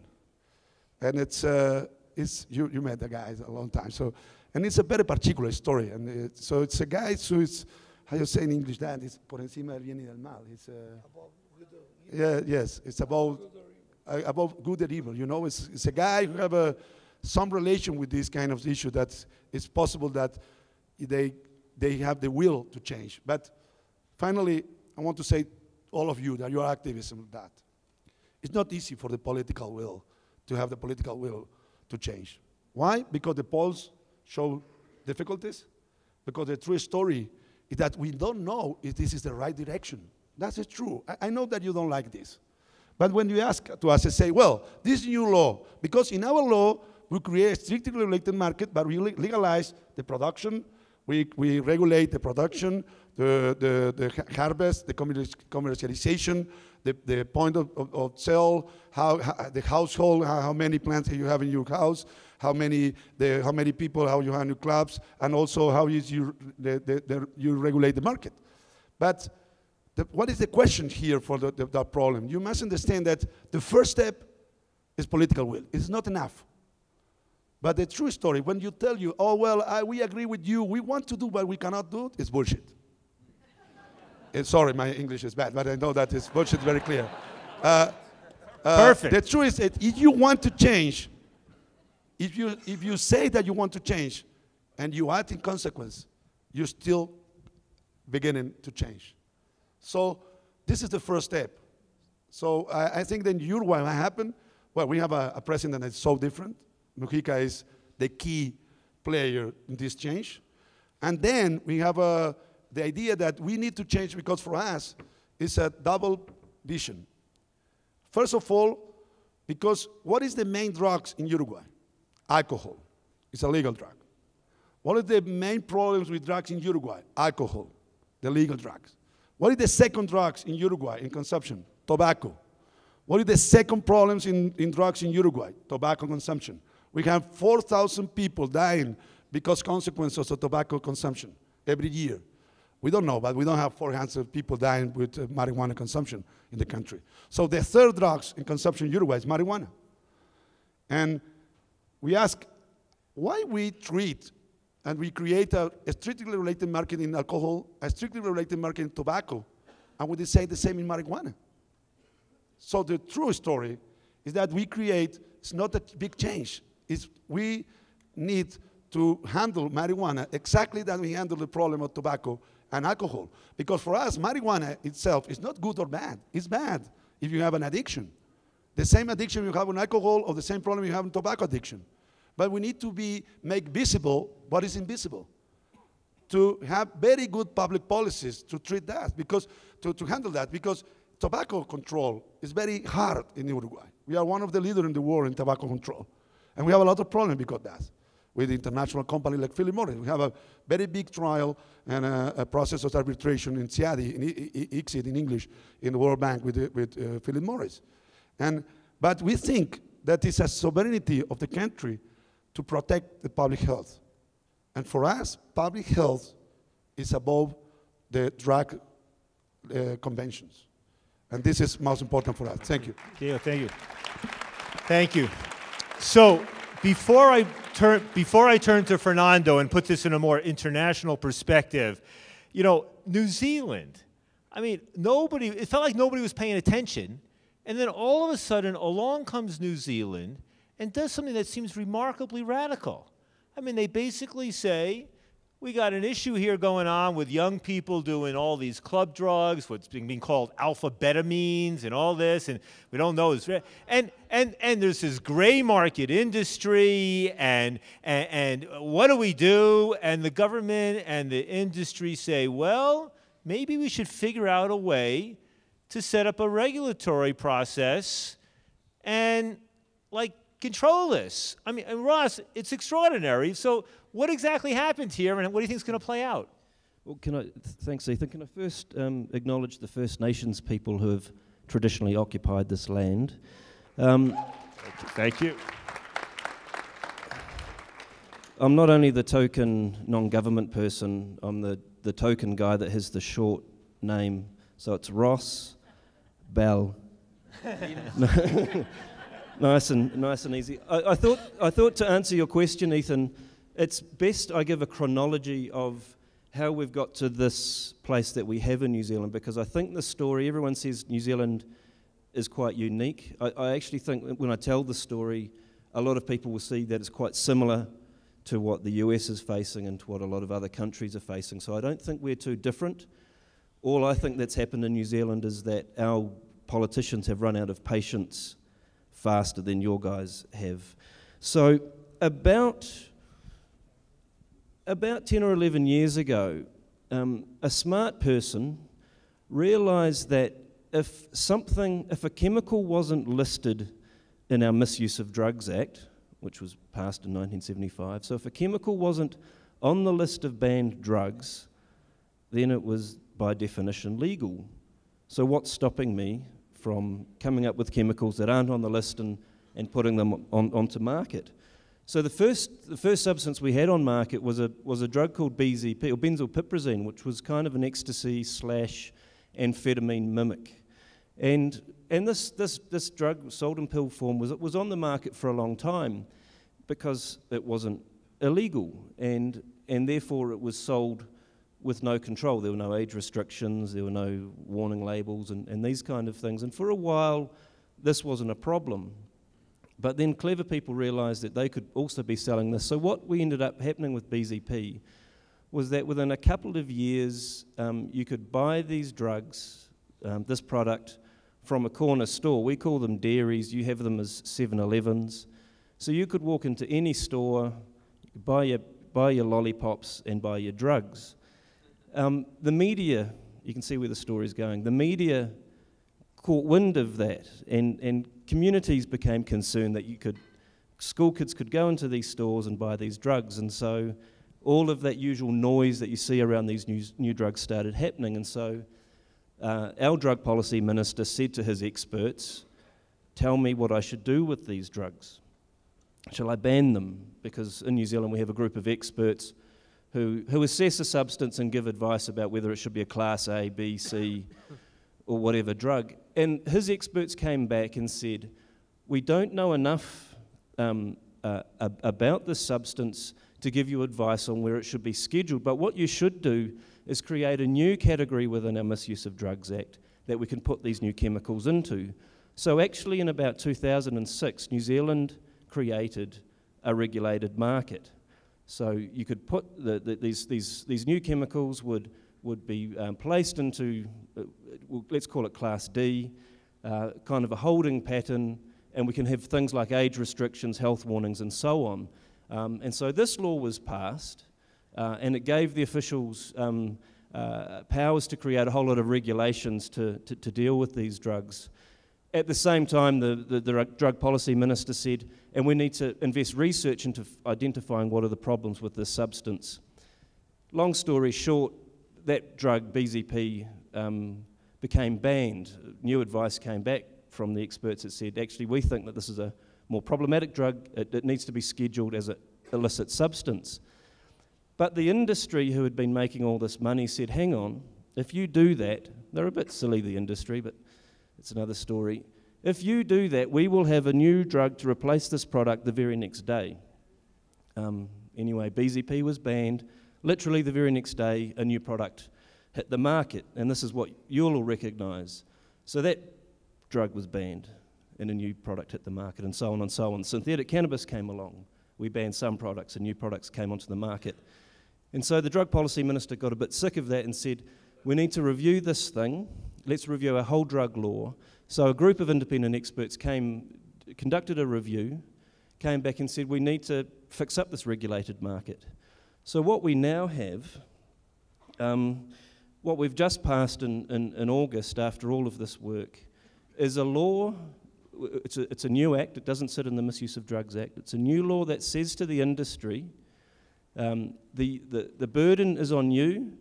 and it's. Uh, you, you met the guy a long time. So, and it's a very particular story. And it, so it's a guy who is, how you say in English that? It's por encima del bien y del mal. It's uh, yeah, yes, it's about uh, about good and evil. You know, it's, it's a guy who have a, some relation with this kind of issue that it's possible that they, they have the will to change. But finally, I want to say all of you that you are activists in that. It's not easy for the political will to have the political will to change. Why? Because the polls show difficulties. Because the true story is that we don't know if this is the right direction. That's true. I, I know that you don't like this. But when you ask to us and say, well, this new law, because in our law, we create a strictly regulated market, but we legalize the production, we, we regulate the production, the, the, the harvest, the commercialization, the, the point of, of, of sale, how, how, the household, how, how, many plants you have in your house, how many, the, how many people, how you have your clubs, and also how is you, the, the, the, you regulate the market. But the, what is the question here for the, the, problem? You must understand that the first step is political will. It's not enough. But the true story, when you tell you, oh, well, I, we agree with you, we want to do what we cannot do, it's bullshit. Uh, sorry, my English is bad, but I know that it's bullshit very clear. Uh, uh, Perfect. The truth is that if you want to change, if you, if you say that you want to change and you act in consequence, you're still beginning to change. So this is the first step. So I, I think that in Uruguay, what happened? Well, we have a, a president that's so different. Mujica is the key player in this change. And then we have a the idea that we need to change because for us, it's a double vision. First of all, because what is the main drugs in Uruguay? Alcohol. It's a legal drug. What are the main problems with drugs in Uruguay? Alcohol, the legal drugs. What are the second drugs in Uruguay in consumption? Tobacco. What are the second problems in, in drugs in Uruguay? Tobacco consumption. We have 4,000 people dying because consequences of tobacco consumption every year. We don't know, but we don't have 400 people dying with uh, marijuana consumption in the country. So the third drugs in consumption in Uruguay is marijuana. And we ask why we treat and we create a, a strictly related market in alcohol, a strictly related market in tobacco, and we say the same in marijuana. So the true story is that we create, it's not a big change. It's we need to handle marijuana exactly that we handle the problem of tobacco and alcohol. Because for us, marijuana itself is not good or bad. It's bad if you have an addiction. The same addiction you have on alcohol or the same problem you have in tobacco addiction. But we need to be make visible what is invisible. To have very good public policies to treat that, because to, to handle that, because tobacco control is very hard in Uruguay. We are one of the leaders in the world in tobacco control. And we have a lot of problems because of that with international company like Philip Morris. We have a very big trial and a, a process of arbitration in CIADI, in ICSID in English, in the World Bank with, with uh, Philip Morris. And, but we think that it's a sovereignty of the country to protect the public health. And for us, public health is above the drug uh, conventions. And this is most important for us. Thank you. Yeah, thank you. Thank you. So before I turn before I turn to Fernando and put this in a more international perspective, you know, New Zealand. I mean, nobody. It felt like nobody was paying attention, and then all of a sudden, along comes New Zealand and does something that seems remarkably radical. I mean, they basically say we got an issue here going on with young people doing all these club drugs, what's being, called alpha betamines and all this, and we don't know. And, and, and there's this gray market industry, and, and, and what do we do? And the government and the industry say, well, maybe we should figure out a way to set up a regulatory process and, like, control this. I mean, and Ross, it's extraordinary. So what exactly happened here, and what do you think is going to play out? Well, can I, th- thanks, Ethan. Can I first um, acknowledge the First Nations people who have traditionally occupied this land? Um, Thank you. I'm not only the token non government person, I'm the, the token guy that has the short name. So it's Ross Bell. nice and nice and easy. I, I, thought I thought to answer your question, Ethan, it's best I give a chronology of how we've got to this place that we have in New Zealand because I think the story, everyone says New Zealand is quite unique. I, I actually think when I tell the story, a lot of people will see that it's quite similar to what the US is facing and to what a lot of other countries are facing. So I don't think we're too different. All I think that's happened in New Zealand is that our politicians have run out of patience faster than your guys have. So, about about 10 or 11 years ago, um, a smart person realized that if something, if a chemical wasn't listed in our Misuse of Drugs Act, which was passed in 1975, so if a chemical wasn't on the list of banned drugs, then it was by definition legal. So, what's stopping me from coming up with chemicals that aren't on the list and, and putting them on, onto market? So the first, the first substance we had on market was a, was a drug called BZP, or benzylpiperazine, which was kind of an ecstasy slash amphetamine mimic. And, and this, this, this drug, sold in pill form, was, was on the market for a long time because it wasn't illegal, and, and therefore it was sold with no control. There were no age restrictions, there were no warning labels, and, and these kind of things. And for a while, this wasn't a problem. But then clever people realised that they could also be selling this. So what we ended up happening with BZP was that within a couple of years, um, you could buy these drugs, um, this product, from a corner store. We call them dairies. You have them as 7-Elevens. So you could walk into any store, buy your buy your lollipops and buy your drugs. Um, the media, you can see where the story is going. The media caught wind of that, and, and communities became concerned that you could, school kids could go into these stores and buy these drugs, and so all of that usual noise that you see around these new, new drugs started happening, and so uh, our drug policy minister said to his experts, Tell me what I should do with these drugs. Shall I ban them? Because in New Zealand we have a group of experts who, who assess a substance and give advice about whether it should be a class A, B, C, or whatever drug. And his experts came back and said, We don't know enough um, uh, about this substance to give you advice on where it should be scheduled. But what you should do is create a new category within our Misuse of Drugs Act that we can put these new chemicals into. So, actually, in about 2006, New Zealand created a regulated market. So, you could put the, the, these, these, these new chemicals would, would be um, placed into, uh, let's call it Class D, uh, kind of a holding pattern, and we can have things like age restrictions, health warnings, and so on. Um, and so this law was passed, uh, and it gave the officials um, uh, powers to create a whole lot of regulations to, to, to, deal with these drugs. At the same time, the, the, the drug policy minister said, and we need to invest research into identifying what are the problems with this substance. Long story short, that drug, BZP, um, became banned. New advice came back from the experts that said, actually, we think that this is a more problematic drug. It, it needs to be scheduled as an illicit substance. But the industry who had been making all this money said, hang on, if you do that, they're a bit silly, the industry, but it's another story. If you do that, we will have a new drug to replace this product the very next day. Um, anyway, BZP was banned. Literally, the very next day, a new product hit the market, and this is what you'll all recognize. So that drug was banned and a new product hit the market, and so on and so on. Synthetic cannabis came along. We banned some products, and new products came onto the market. And so the drug policy minister got a bit sick of that and said, We need to review this thing. Let's review our whole drug law. So a group of independent experts came, conducted a review, came back and said, We need to fix up this regulated market. So what we now have, um, what we've just passed in, in, in August after all of this work, is a law it's a, it's a new act, it doesn't sit in the Misuse of Drugs Act. It's a new law that says to the industry um, the, the, the burden is on you.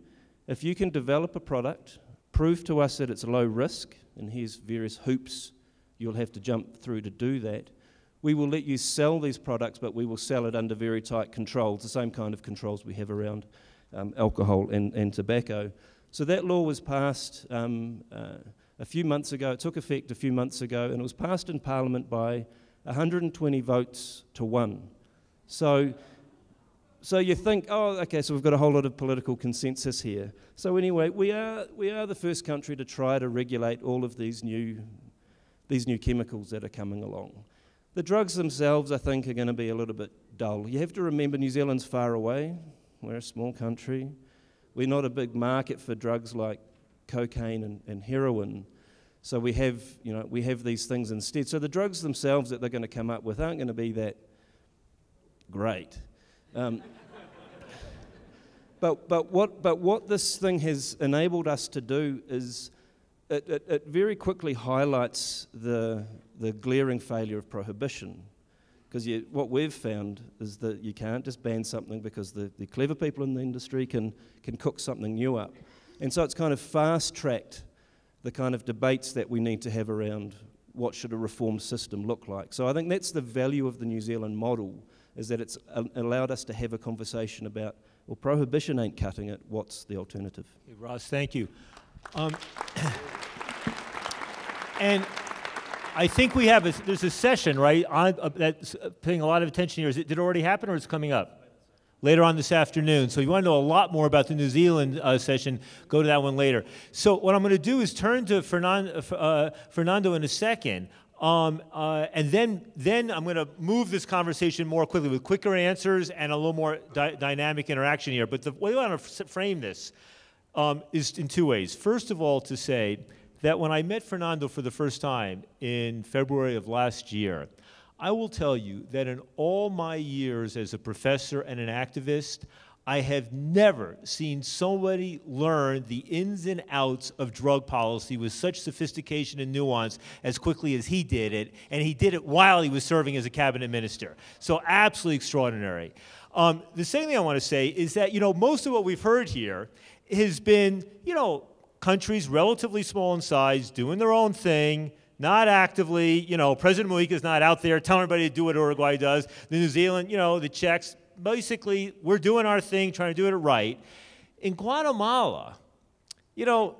If you can develop a product, prove to us that it's low risk, and here's various hoops you'll have to jump through to do that. We will let you sell these products, but we will sell it under very tight controls, the same kind of controls we have around um, alcohol and, and tobacco. So that law was passed um, uh, a few months ago. It took effect a few months ago, and it was passed in Parliament by 120 votes to one. So, so you think, oh, okay, so we've got a whole lot of political consensus here. So anyway, we are, we are the first country to try to regulate all of these new, these new chemicals that are coming along. The drugs themselves, I think, are going to be a little bit dull. You have to remember New Zealand's far away. We're a small country. We're not a big market for drugs like cocaine and, and heroin. So we have, you know, we have these things instead. So the drugs themselves that they're going to come up with aren't going to be that great. Um, but, but, what, but what this thing has enabled us to do is it, it, it very quickly highlights the, the glaring failure of prohibition. Because what we've found is that you can't just ban something because the, the clever people in the industry can, can cook something new up. And so it's kind of fast tracked the kind of debates that we need to have around what should a reform system look like. So I think that's the value of the New Zealand model, is that it's allowed us to have a conversation about, well, prohibition ain't cutting it, what's the alternative? Hey, Ross, thank you. Um, and I think we have, a, there's a session, right, on, uh, that's paying a lot of attention here. Is it, did it already happen or is it coming up? later on this afternoon. So if you want to know a lot more about the New Zealand uh, session, go to that one later. So what I'm going to do is turn to Fernando, uh, Fernando in a second. Um, uh, and then, then I'm going to move this conversation more quickly with quicker answers and a little more dynamic interaction here. But the way I want to frame this um, is in two ways. First of all, to say that when I met Fernando for the first time in February of last year, I will tell you that in all my years as a professor and an activist, I have never seen somebody learn the ins and outs of drug policy with such sophistication and nuance as quickly as he did it, and he did it while he was serving as a cabinet minister. So, absolutely extraordinary. Um, the second thing I want to say is that, you know, most of what we've heard here has been, you know, countries relatively small in size doing their own thing, not actively, you know, President Mujica is not out there telling everybody to do what Uruguay does. The New Zealand, you know, the Czechs, basically, we're doing our thing, trying to do it right. In Guatemala, you know,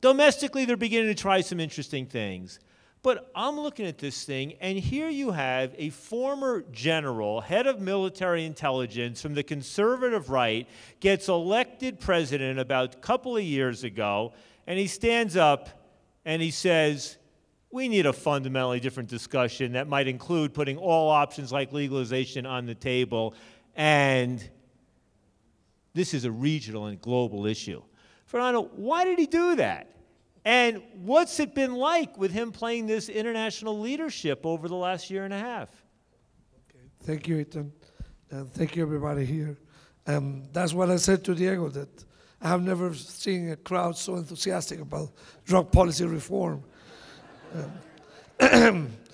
domestically, they're beginning to try some interesting things. But I'm looking at this thing, and here you have a former general, head of military intelligence from the conservative right, gets elected president about a couple of years ago, and he stands up and he says, We need a fundamentally different discussion that might include putting all options like legalization on the table. And this is a regional and global issue. Fernando, why did he do that? And what's it been like with him playing this international leadership over the last year and a half? Okay. Thank you, Ethan. And thank you, everybody here. Um, that's what I said to Diego, that I have never seen a crowd so enthusiastic about drug policy reform. Um,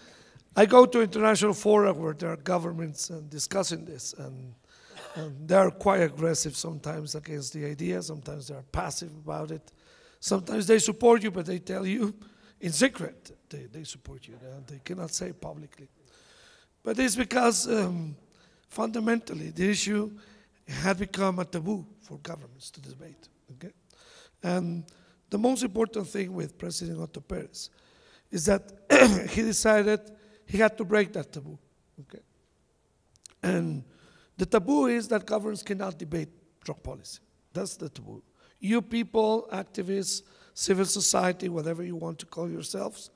I go to international fora where there are governments uh, discussing this, and, and they are quite aggressive sometimes against the idea, sometimes they are passive about it. Sometimes they support you, but they tell you in secret they, they support you. They, they cannot say publicly. But it's because um, fundamentally the issue had become a taboo for governments to debate. Okay? And the most important thing with President Otto Perez is that he decided he had to break that taboo. Okay? And the taboo is that governments cannot debate drug policy. That's the taboo. You people, activists, civil society, whatever you want to call yourselves,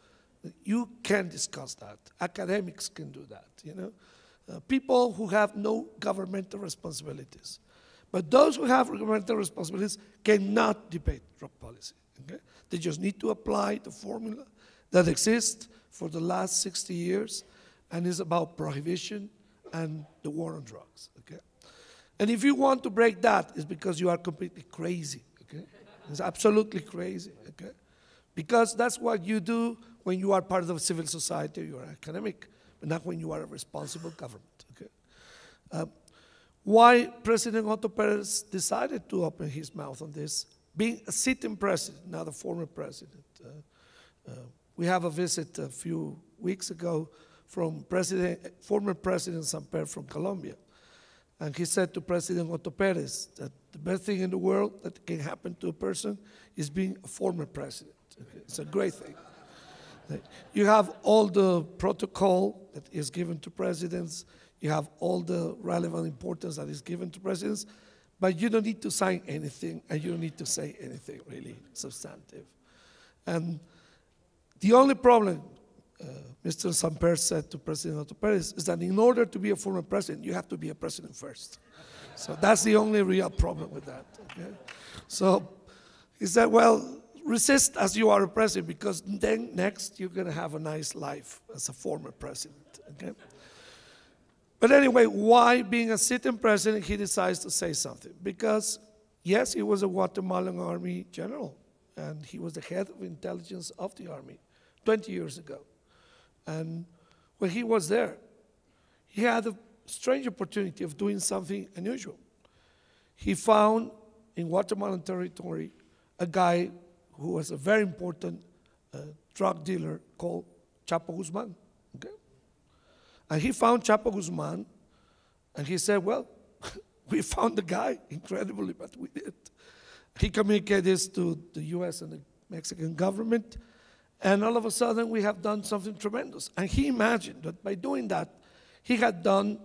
you can discuss that. Academics can do that, you know. Uh, people who have no governmental responsibilities. But those who have governmental responsibilities cannot debate drug policy. Okay? They just need to apply the formula that exists for the last 60 years and is about prohibition and the war on drugs. Okay? And if you want to break that, it's because you are completely crazy. Okay? It's absolutely crazy. Okay? Because that's what you do when you are part of civil society, you are academic, but not when you are a responsible government. Okay? Um, why President Otto Perez decided to open his mouth on this, being a sitting president, not a former president. Uh, uh, we have a visit a few weeks ago from president, former President Samper from Colombia. And he said to President Otto Perez that the best thing in the world that can happen to a person is being a former president. It's a great thing. You have all the protocol that is given to presidents, you have all the relevant importance that is given to presidents, but you don't need to sign anything and you don't need to say anything really substantive. And the only problem, uh, Mr. Samper said to President Otto Perez, is that in order to be a former president, you have to be a president first. So that's the only real problem with that. Okay? So he said, well, resist as you are a president because then next you're going to have a nice life as a former president. Okay? But anyway, why being a sitting president he decides to say something? Because yes, he was a Guatemalan army general and he was the head of intelligence of the army 20 years ago. And when he was there, he had a strange opportunity of doing something unusual. He found in Guatemalan territory a guy who was a very important uh, drug dealer called Chapo Guzman. Okay? And he found Chapo Guzman, and he said, Well, we found the guy, incredibly, but we did. He communicated this to the US and the Mexican government, and all of a sudden we have done something tremendous. And he imagined that by doing that, he had done,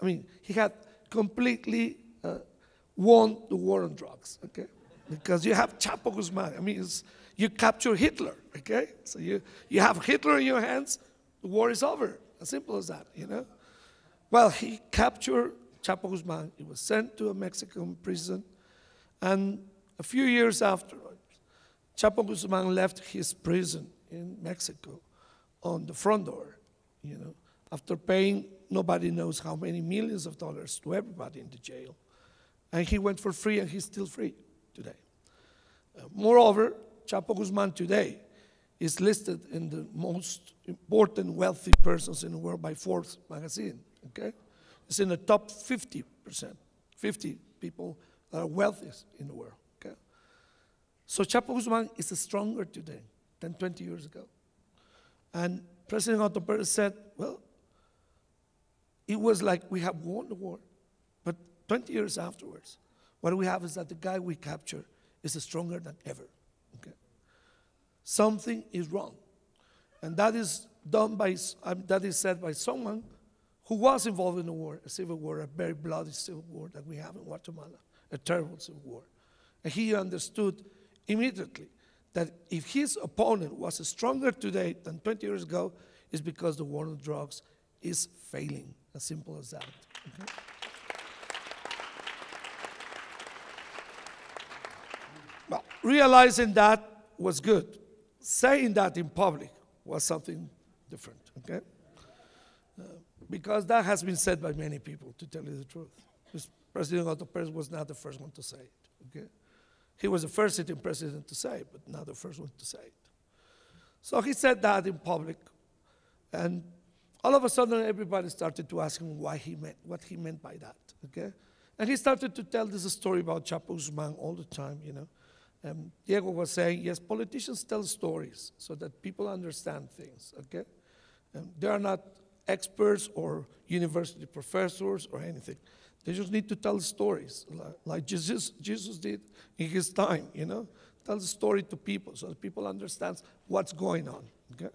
I mean, he had completely uh, won the war on drugs, okay? because you have Chapo Guzman. I mean, you capture Hitler, okay? So you, you have Hitler in your hands, the war is over. As simple as that, you know? Well, he captured Chapo Guzman. He was sent to a Mexican prison. And a few years afterwards, Chapo Guzman left his prison in Mexico on the front door, you know, after paying nobody knows how many millions of dollars to everybody in the jail. And he went for free, and he's still free today. Uh, moreover, Chapo Guzman today is listed in the most important wealthy persons in the world by Forbes magazine. Okay, it's in the top 50 percent, 50 people that are wealthiest in the world. So Chapo Guzman is stronger today than 20 years ago, and President Otto Perez said, "Well, it was like we have won the war, but 20 years afterwards, what we have is that the guy we capture is stronger than ever. Okay? Something is wrong. And that is done by, um, that is said by someone who was involved in a war, a civil war, a very bloody civil war that we have in Guatemala, a terrible civil war. And he understood immediately that if his opponent was stronger today than 20 years ago, is because the war on drugs is failing. As simple as that. Okay? Well, realizing that was good. Saying that in public was something different, okay? Uh, because that has been said by many people, to tell you the truth. This President Otto Perez was not the first one to say it, okay? He was the first sitting president to say it, but not the first one to say it. So he said that in public, and all of a sudden everybody started to ask him why he meant, what he meant by that, okay? And he started to tell this story about Chapo Guzman all the time, you know. Um, Diego was saying, yes, politicians tell stories so that people understand things, okay? They are not experts or university professors or anything. They just need to tell stories, like, Jesus, Jesus did in his time, you know? Tell the story to people so that people understand what's going on, okay?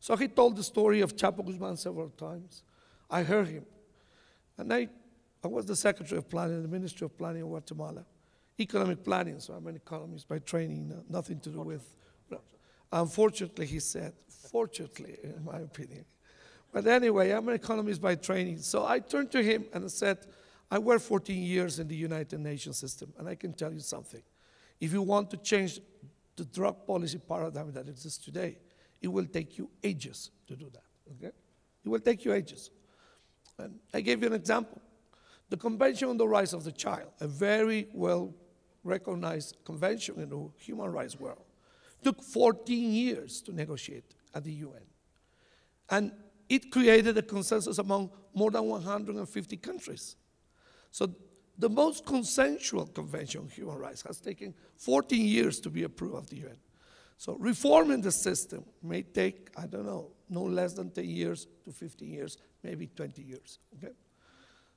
So he told the story of Chapo Guzman several times. I heard him. And I, I was the Secretary of Planning in the Ministry of Planning in Guatemala economic planning, so I'm an economist by training, nothing to do with. Unfortunately, he said, fortunately, in my opinion. But anyway, I'm an economist by training. So I turned to him and I said, I worked 14 years in the United Nations system, and I can tell you something. If you want to change the drug policy paradigm that exists today, it will take you ages to do that, okay? It will take you ages. And I gave you an example. The Convention on the Rights of the Child, a very well recognized convention in the human rights world. Took 14 years to negotiate at the UN. And it created a consensus among more than 150 countries. So the most consensual convention on human rights has taken 14 years to be approved of the UN. So reforming the system may take, I don't know, no less than 10 years to 15 years, maybe 20 years. Okay?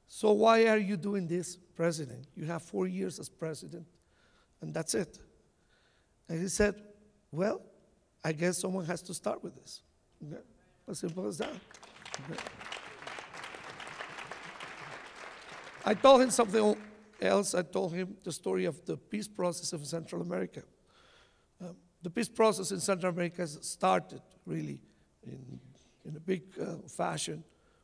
So why are you doing this, President? You have four years as president and that's it. And he said, Well, I guess someone has to start with this. Okay? As simple as that. Okay. I told him something else. I told him the story of the peace process of Central America. Um, the peace process in Central America started really in, in a big uh, fashion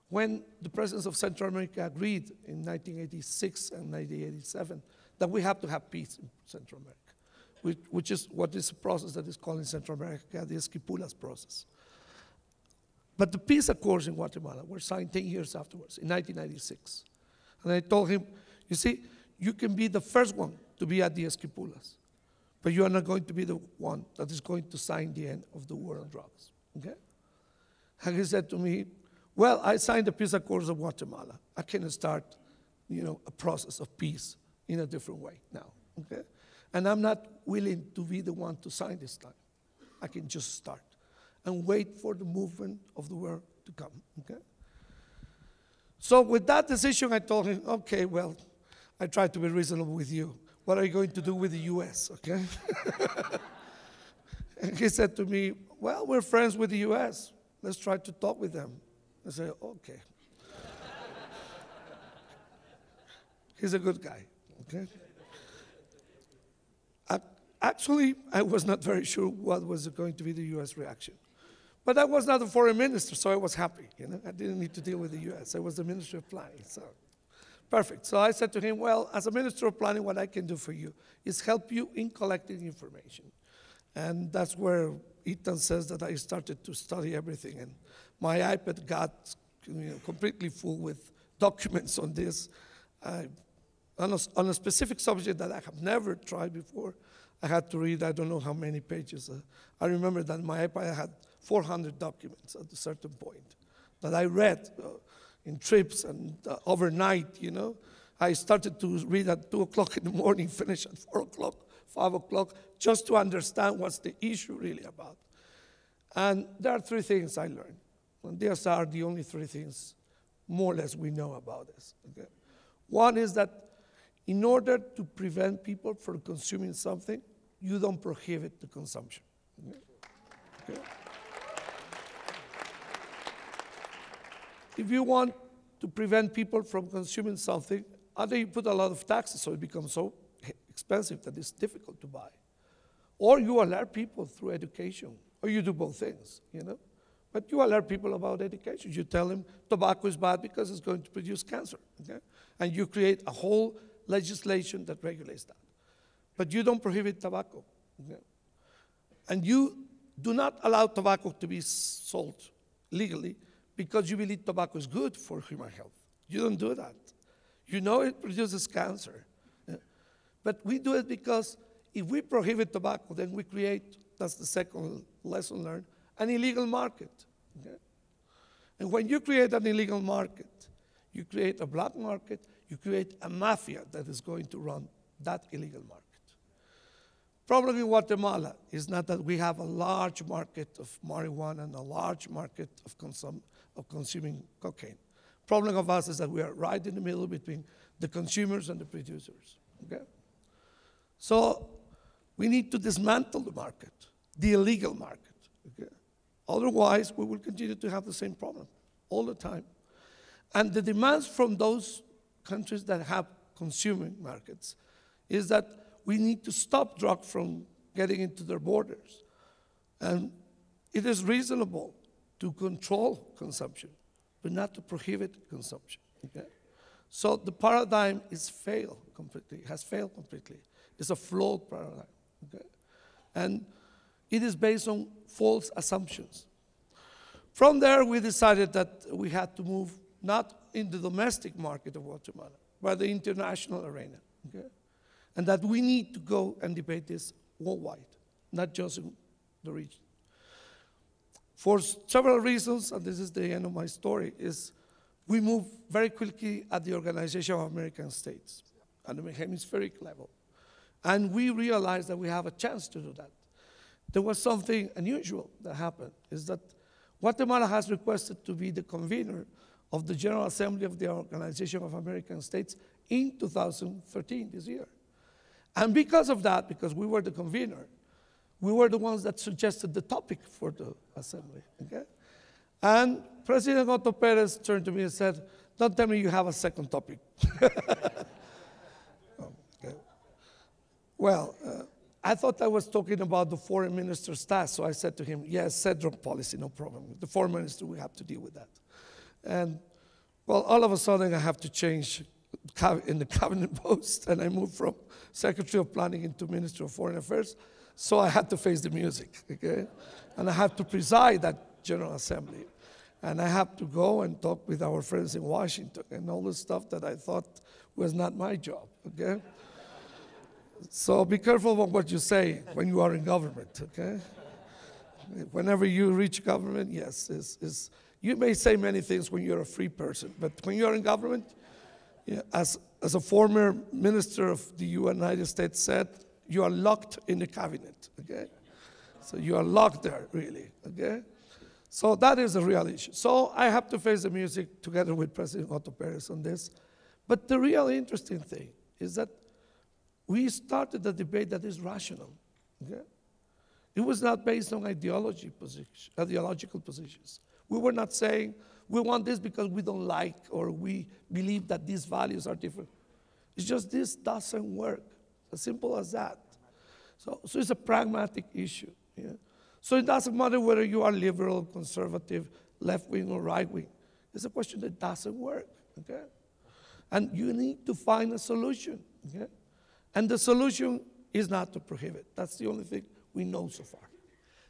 when the presidents of Central America agreed in 1986 and 1987 that we have to have peace in Central America, which, which is what is a process that is called in Central America the Esquipulas process. But the peace accords in Guatemala were signed 10 years afterwards, in 1996. And I told him, you see, you can be the first one to be at the Esquipulas, but you are not going to be the one that is going to sign the end of the war on drugs. Okay? And he said to me, well, I signed the peace accords of Guatemala. I can start, you know, a process of peace in a different way now. Okay? And I'm not willing to be the one to sign this time. I can just start and wait for the movement of the world to come. Okay? So with that decision, I told him, okay, well, I tried to be reasonable with you. What are you going to do with the U.S.? Okay? and he said to me, well, we're friends with the U.S. Let's try to talk with them. I said, okay. He's a good guy. Okay? Actually, I was not very sure what was going to be the U.S. reaction. But I was not the foreign minister, so I was happy. You know, I didn't need to deal with the U.S. I was the minister of planning, so perfect. So I said to him, "Well, as a minister of planning, what I can do for you is help you in collecting information." And that's where Ethan says that I started to study everything, and my iPad got you know, completely full with documents on this. I on a, on a, specific subject that I have never tried before, I had to read I don't know how many pages. Uh, I remember that my iPad had 400 documents at a certain point that I read uh, in trips and uh, overnight, you know. I started to read at 2 o'clock in the morning, finish at 4 o'clock, 5 o'clock, just to understand what's the issue really about. And there are three things I learned. And these are the only three things, more or less, we know about this. Okay? One is that in order to prevent people from consuming something, you don't prohibit the consumption. Okay? If you want to prevent people from consuming something, either you put a lot of taxes so it becomes so expensive that it's difficult to buy, or you alert people through education, or you do both things, you know. But you alert people about education. You tell them tobacco is bad because it's going to produce cancer, okay? And you create a whole legislation that regulates that. But you don't prohibit tobacco. Okay? And you do not allow tobacco to be sold legally because you believe tobacco is good for human health. You don't do that. You know it produces cancer. But we do it because if we prohibit tobacco, then we create, that's the second lesson learned, an illegal market. Okay? And when you create an illegal market, you create a black market, you create a mafia that is going to run that illegal market. Problem in Guatemala is not that we have a large market of marijuana and a large market of, consum- of consuming cocaine. Problem of us is that we are right in the middle between the consumers and the producers. Okay? So we need to dismantle the market, the illegal market. Okay? Otherwise, we will continue to have the same problem all the time. And the demands from those countries that have consuming markets is that we need to stop drugs from getting into their borders. And it is reasonable to control consumption, but not to prohibit consumption. Okay? So the paradigm is failed completely, has failed completely. It's a flawed paradigm. Okay? And it is based on false assumptions. From there, we decided that we had to move not in the domestic market of Guatemala, but the international arena. Okay? and that we need to go and debate this worldwide, not just in the region. For several reasons, and this is the end of my story, is we move very quickly at the Organization of American States at the hemispheric level. And we realized that we have a chance to do that. There was something unusual that happened, is that Guatemala has requested to be the convener of the General Assembly of the Organization of American States in 2013, this year. And because of that, because we were the convener, we were the ones that suggested the topic for the assembly. Okay? And President Otto Perez turned to me and said, Don't tell me you have a second topic. okay. Well, uh, I thought I was talking about the foreign minister's task, so I said to him, Yes, CEDROC policy, no problem. The foreign minister, we have to deal with that. And well, all of a sudden, I have to change in the cabinet post, and I moved from Secretary of Planning into Minister of Foreign Affairs. So I had to face the music, okay? And I had to preside that General Assembly. And I had to go and talk with our friends in Washington and all the stuff that I thought was not my job, okay? So be careful about what you say when you are in government, okay? Whenever you reach government, yes, it's, it's, you may say many things when you're a free person, but when you're in government, yeah, as, as a former minister of the United States said, you are locked in the cabinet, okay? So you are locked there, really, okay? So that is a real issue. So I have to face the music together with President Otto Perez on this. But the real interesting thing is that we started a debate that is rational, okay? It was not based on ideology position, ideological positions. We were not saying, we want this because we don't like or we believe that these values are different. It's just this doesn't work. As simple as that. So, so it's a pragmatic issue. Yeah? So it doesn't matter whether you are liberal, conservative, left wing, or right wing. It's a question that doesn't work. Okay? And you need to find a solution. Okay? And the solution is not to prohibit. That's the only thing we know so far.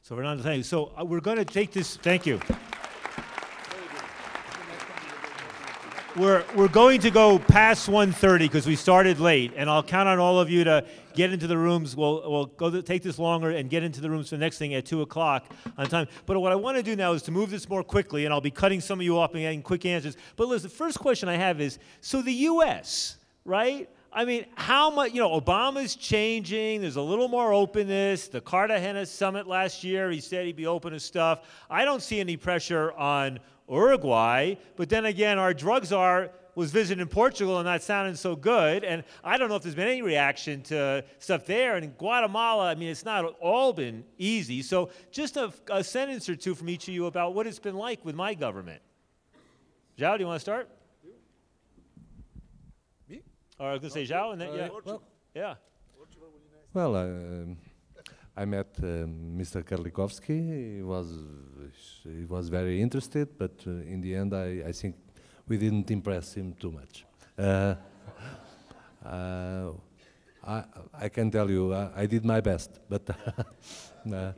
So, Fernando, thank you. So, uh, we're going to take this. Thank you. We're, we're going to go past 1.30 because we started late, and I'll count on all of you to get into the rooms. We'll, we'll go to, take this longer and get into the rooms for the next thing at 2 o'clock on time. But what I want to do now is to move this more quickly, and I'll be cutting some of you off and getting quick answers. But Liz, the first question I have is, so the U.S., right? I mean, how much, you know, Obama's changing. There's a little more openness. The Cartagena summit last year, he said he'd be open to stuff. I don't see any pressure on Uruguay. But then again, our drug czar was visiting Portugal and that sounded so good. And I don't know if there's been any reaction to stuff there. And in Guatemala, I mean, it's not all been easy. So just a, a sentence or two from each of you about what it's been like with my government. João, do you want to start? Me? Or I was going to say João, and then, yeah. yeah. Well, um, I met um, Mr. Kerlikowske. He was he was very interested, but uh, in the end, I, I think we didn't impress him too much. Uh, uh, I, I can tell you, I, I did my best, but uh,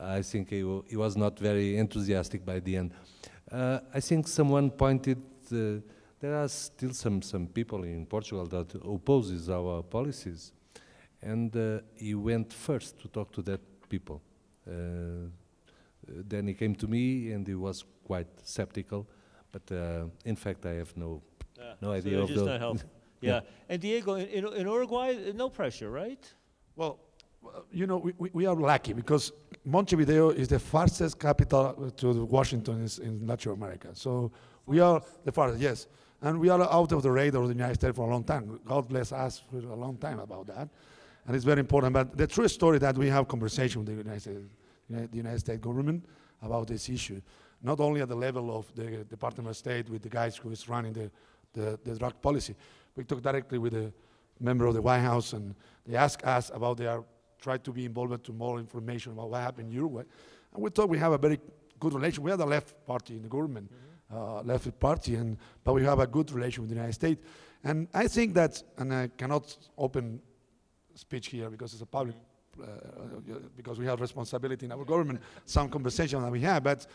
I think he, he was not very enthusiastic by the end. Uh, I think someone pointed. Uh, there are still some, some people in Portugal that opposes our policies, and uh, he went first to talk to that people. Uh, then he came to me, and he was quite skeptical. But uh, in fact, I have no Yeah. No So idea they're of just the- help. Yeah. Yeah. And Diego, in, in, in Uruguay, uh, no pressure, right? Well, you know, we, we, we are lucky because Montevideo is the fastest capital to Washington is in Latin America. So we are the farthest, yes. And we are out of the radar of the United States for a long time. God bless us for a long time about that. And it's very important. But the true story that we have conversation with the United States, the United States government about this issue, not only at the level of the Department of State with the guys who is running the, the, the drug policy, we talked directly with the member of the White House and they asked us about their try to be involved to more information about what happened in Uruguay. And we thought we have a very good relation. We are the left party in the government, uh, left party, and but we have a good relation with the United States. And I think that, and I cannot open speech here because it's a public, uh, uh, because we have responsibility in our government, some conversation that we have, but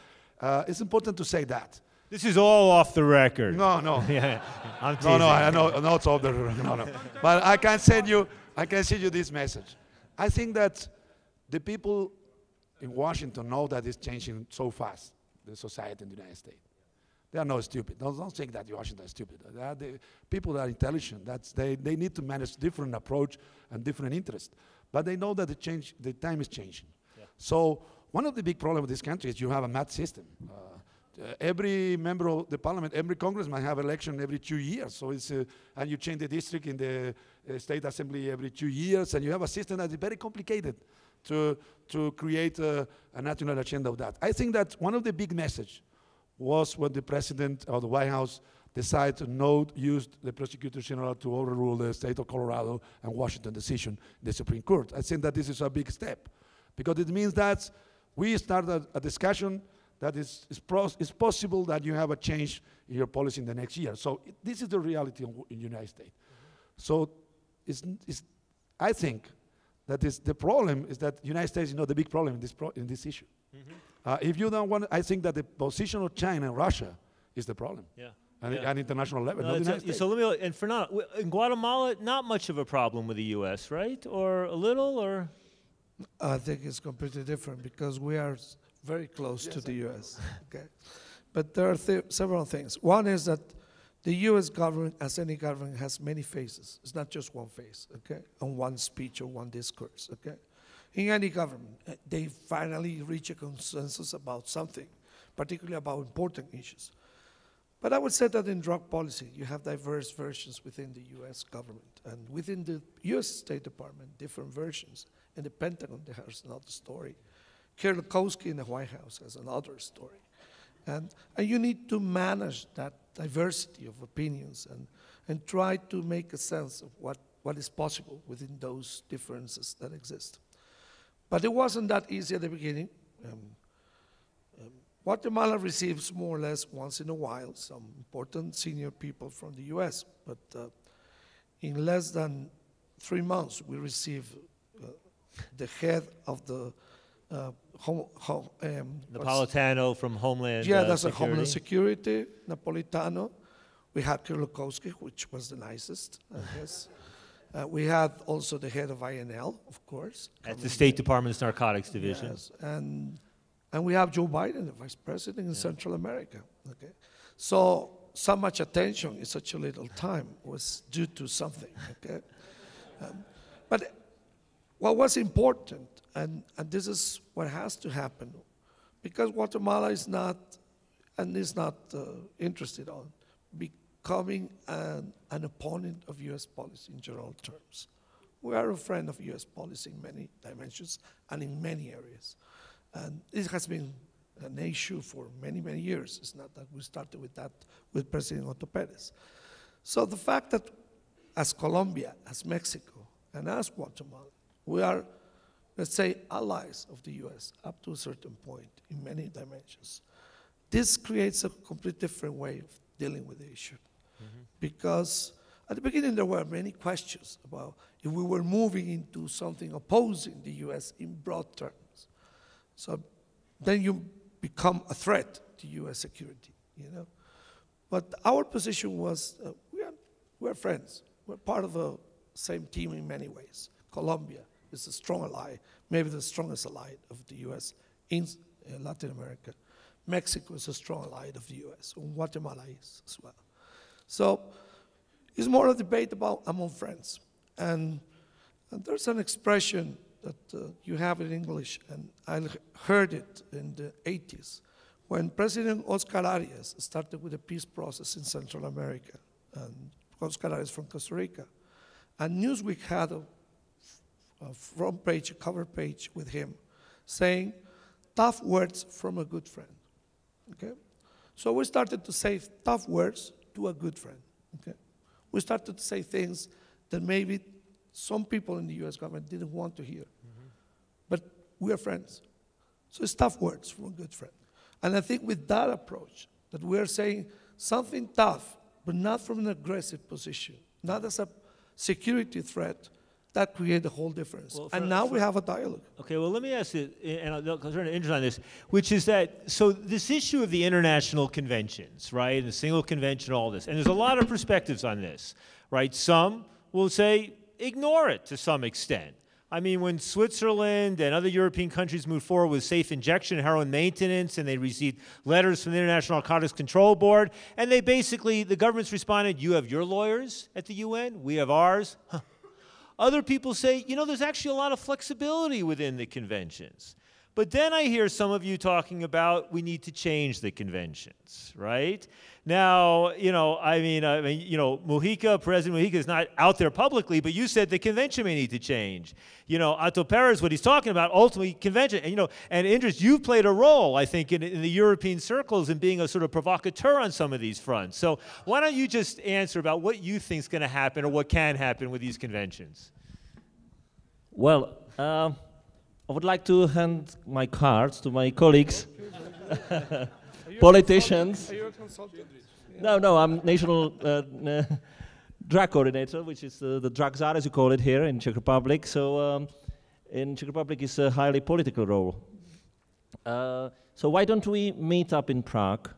uh, it's important to say that. This is all off the record. No, no. Yeah, I'm No, no, I know, no, it's off the, record. no, no. But I can send you, I can send you this message. I think that the people in Washington know that it's changing so fast, the society in the United States. They are not stupid. Don't, don't think that Washington is stupid. They are the people that are intelligent. That's, they, they need to manage different approach and different interests. But they know that the, change, the time is changing. So one of the big problems with this country is you have a math system. Uh, uh, every member of the parliament, every congressman have election every two years. So it's, uh, and you change the district in the uh, state assembly every two years, and you have a system that is very complicated to, to create a, a national agenda of that. I think that one of the big message was when the president of the White House decided to not use the prosecutor general to overrule the state of Colorado and Washington decision in the Supreme Court. I think that this is a big step because it means that we start a, discussion that pros, is possible that you have a change in your policy in the next year. So it, this is the reality in, the United States. So it's, it's, I think that is the problem is that the United States is not the big problem in this, pro, in this issue. Mm-hmm. Uh, if you don't want, I think that the position of China and Russia is the problem Yeah. at, Yeah. at international level. No, not the a- so let me, and Fernando, w- in Guatemala, not much of a problem with the U.S., right? Or a little, or? I think it's completely different because we are very close to the U.S. okay, but there are th- several things. One is that the U.S. government, as any government, has many faces. It's not just one face, okay, and one speech or one discourse, okay. In any government, uh, they finally reach a consensus about something, particularly about important issues. But I would say that in drug policy, you have diverse versions within the US government. And within the US State Department, different versions. In the Pentagon, there's another story. Kerlikowske in the White House has another story. And, and you need to manage that diversity of opinions and, and try to make a sense of what, what is possible within those differences that exist. But it wasn't that easy at the beginning. Um, Guatemala receives more or less once in a while some important senior people from the US, but uh, in less than three months, we receive uh, the head of the uh, home, home, um, Napolitano from Homeland yeah, uh, that's a Homeland Security, Napolitano. We had Kerlikowske, which was the nicest, I guess. Uh, we had also the head of INL, of course. At the State Department's Narcotics Division. Yes, and, and we have Joe Biden, the vice president in Central America. Okay, so so much attention in such a little time was due to something. Okay, um, but what was important, and, and this is what has to happen, because Guatemala is not and is not uh, interested on becoming an, an opponent of U.S. policy in general terms. We are a friend of U.S. policy in many dimensions and in many areas. And this has been an issue for many, many years. It's not that we started with that with President Otto Perez. So the fact that as Colombia, as Mexico, and as Guatemala, we are, let's say, allies of the US up to a certain point in many dimensions. This creates a complete different way of dealing with the issue. Because at the beginning, there were many questions about if we were moving into something opposing the US in broad terms. So then you become a threat to US security, you know? But our position was uh, we are, we're friends. We're part of the same team in many ways. Colombia is a strong ally, maybe the strongest ally of the US in uh, Latin America. Mexico is a strong ally of the US, and Guatemala is as well. So it's more a debate about among friends. And, and there's an expression that uh, you have in English, and I heard it in the 80s when President Oscar Arias started with the peace process in Central America. And Oscar Arias from Costa Rica. And Newsweek had a, a front page, a cover page with him saying, tough words from a good friend. Okay? So we started to say tough words to a good friend. Okay? We started to say things that maybe some people in the US government didn't want to hear. Mm-hmm. But we are friends. So it's tough words from a good friend. And I think with that approach, that we're saying something tough, but not from an aggressive position, not as a security threat, that create a whole difference. Well, and now for- we have a dialogue. Okay, well, let me ask you, and I'll I'll turn to interest on this, which is that, so this issue of the international conventions, right, and the single convention, all this, and there's a lot of perspectives on this, right? Some will say ignore it to some extent. I mean, when Switzerland and other European countries moved forward with safe injection and heroin maintenance, and they received letters from the International Narcotics Control Board, and they basically, the governments responded, you have your lawyers at the UN, we have ours. Huh. Other people say, you know, there's actually a lot of flexibility within the conventions. But then I hear some of you talking about we need to change the conventions, right? Now, you know, I mean, I mean, you know, Mujica, President Mujica is not out there publicly, but you said the convention may need to change. You know, Otto Perez, what he's talking about, ultimately convention, and you know, and Jindřich, you've played a role, I think, in, in the European circles in being a sort of provocateur on some of these fronts. So why don't you just answer about what you think is going to happen or what can happen with these conventions? Well, um I would like to hand my cards to my colleagues, politicians. Are you a consultant? No, no, I'm national uh, drug coordinator, which is uh, the drug czar, as you call it here in Czech Republic. So um, in Czech Republic is a highly political role. Uh, so why don't we meet up in Prague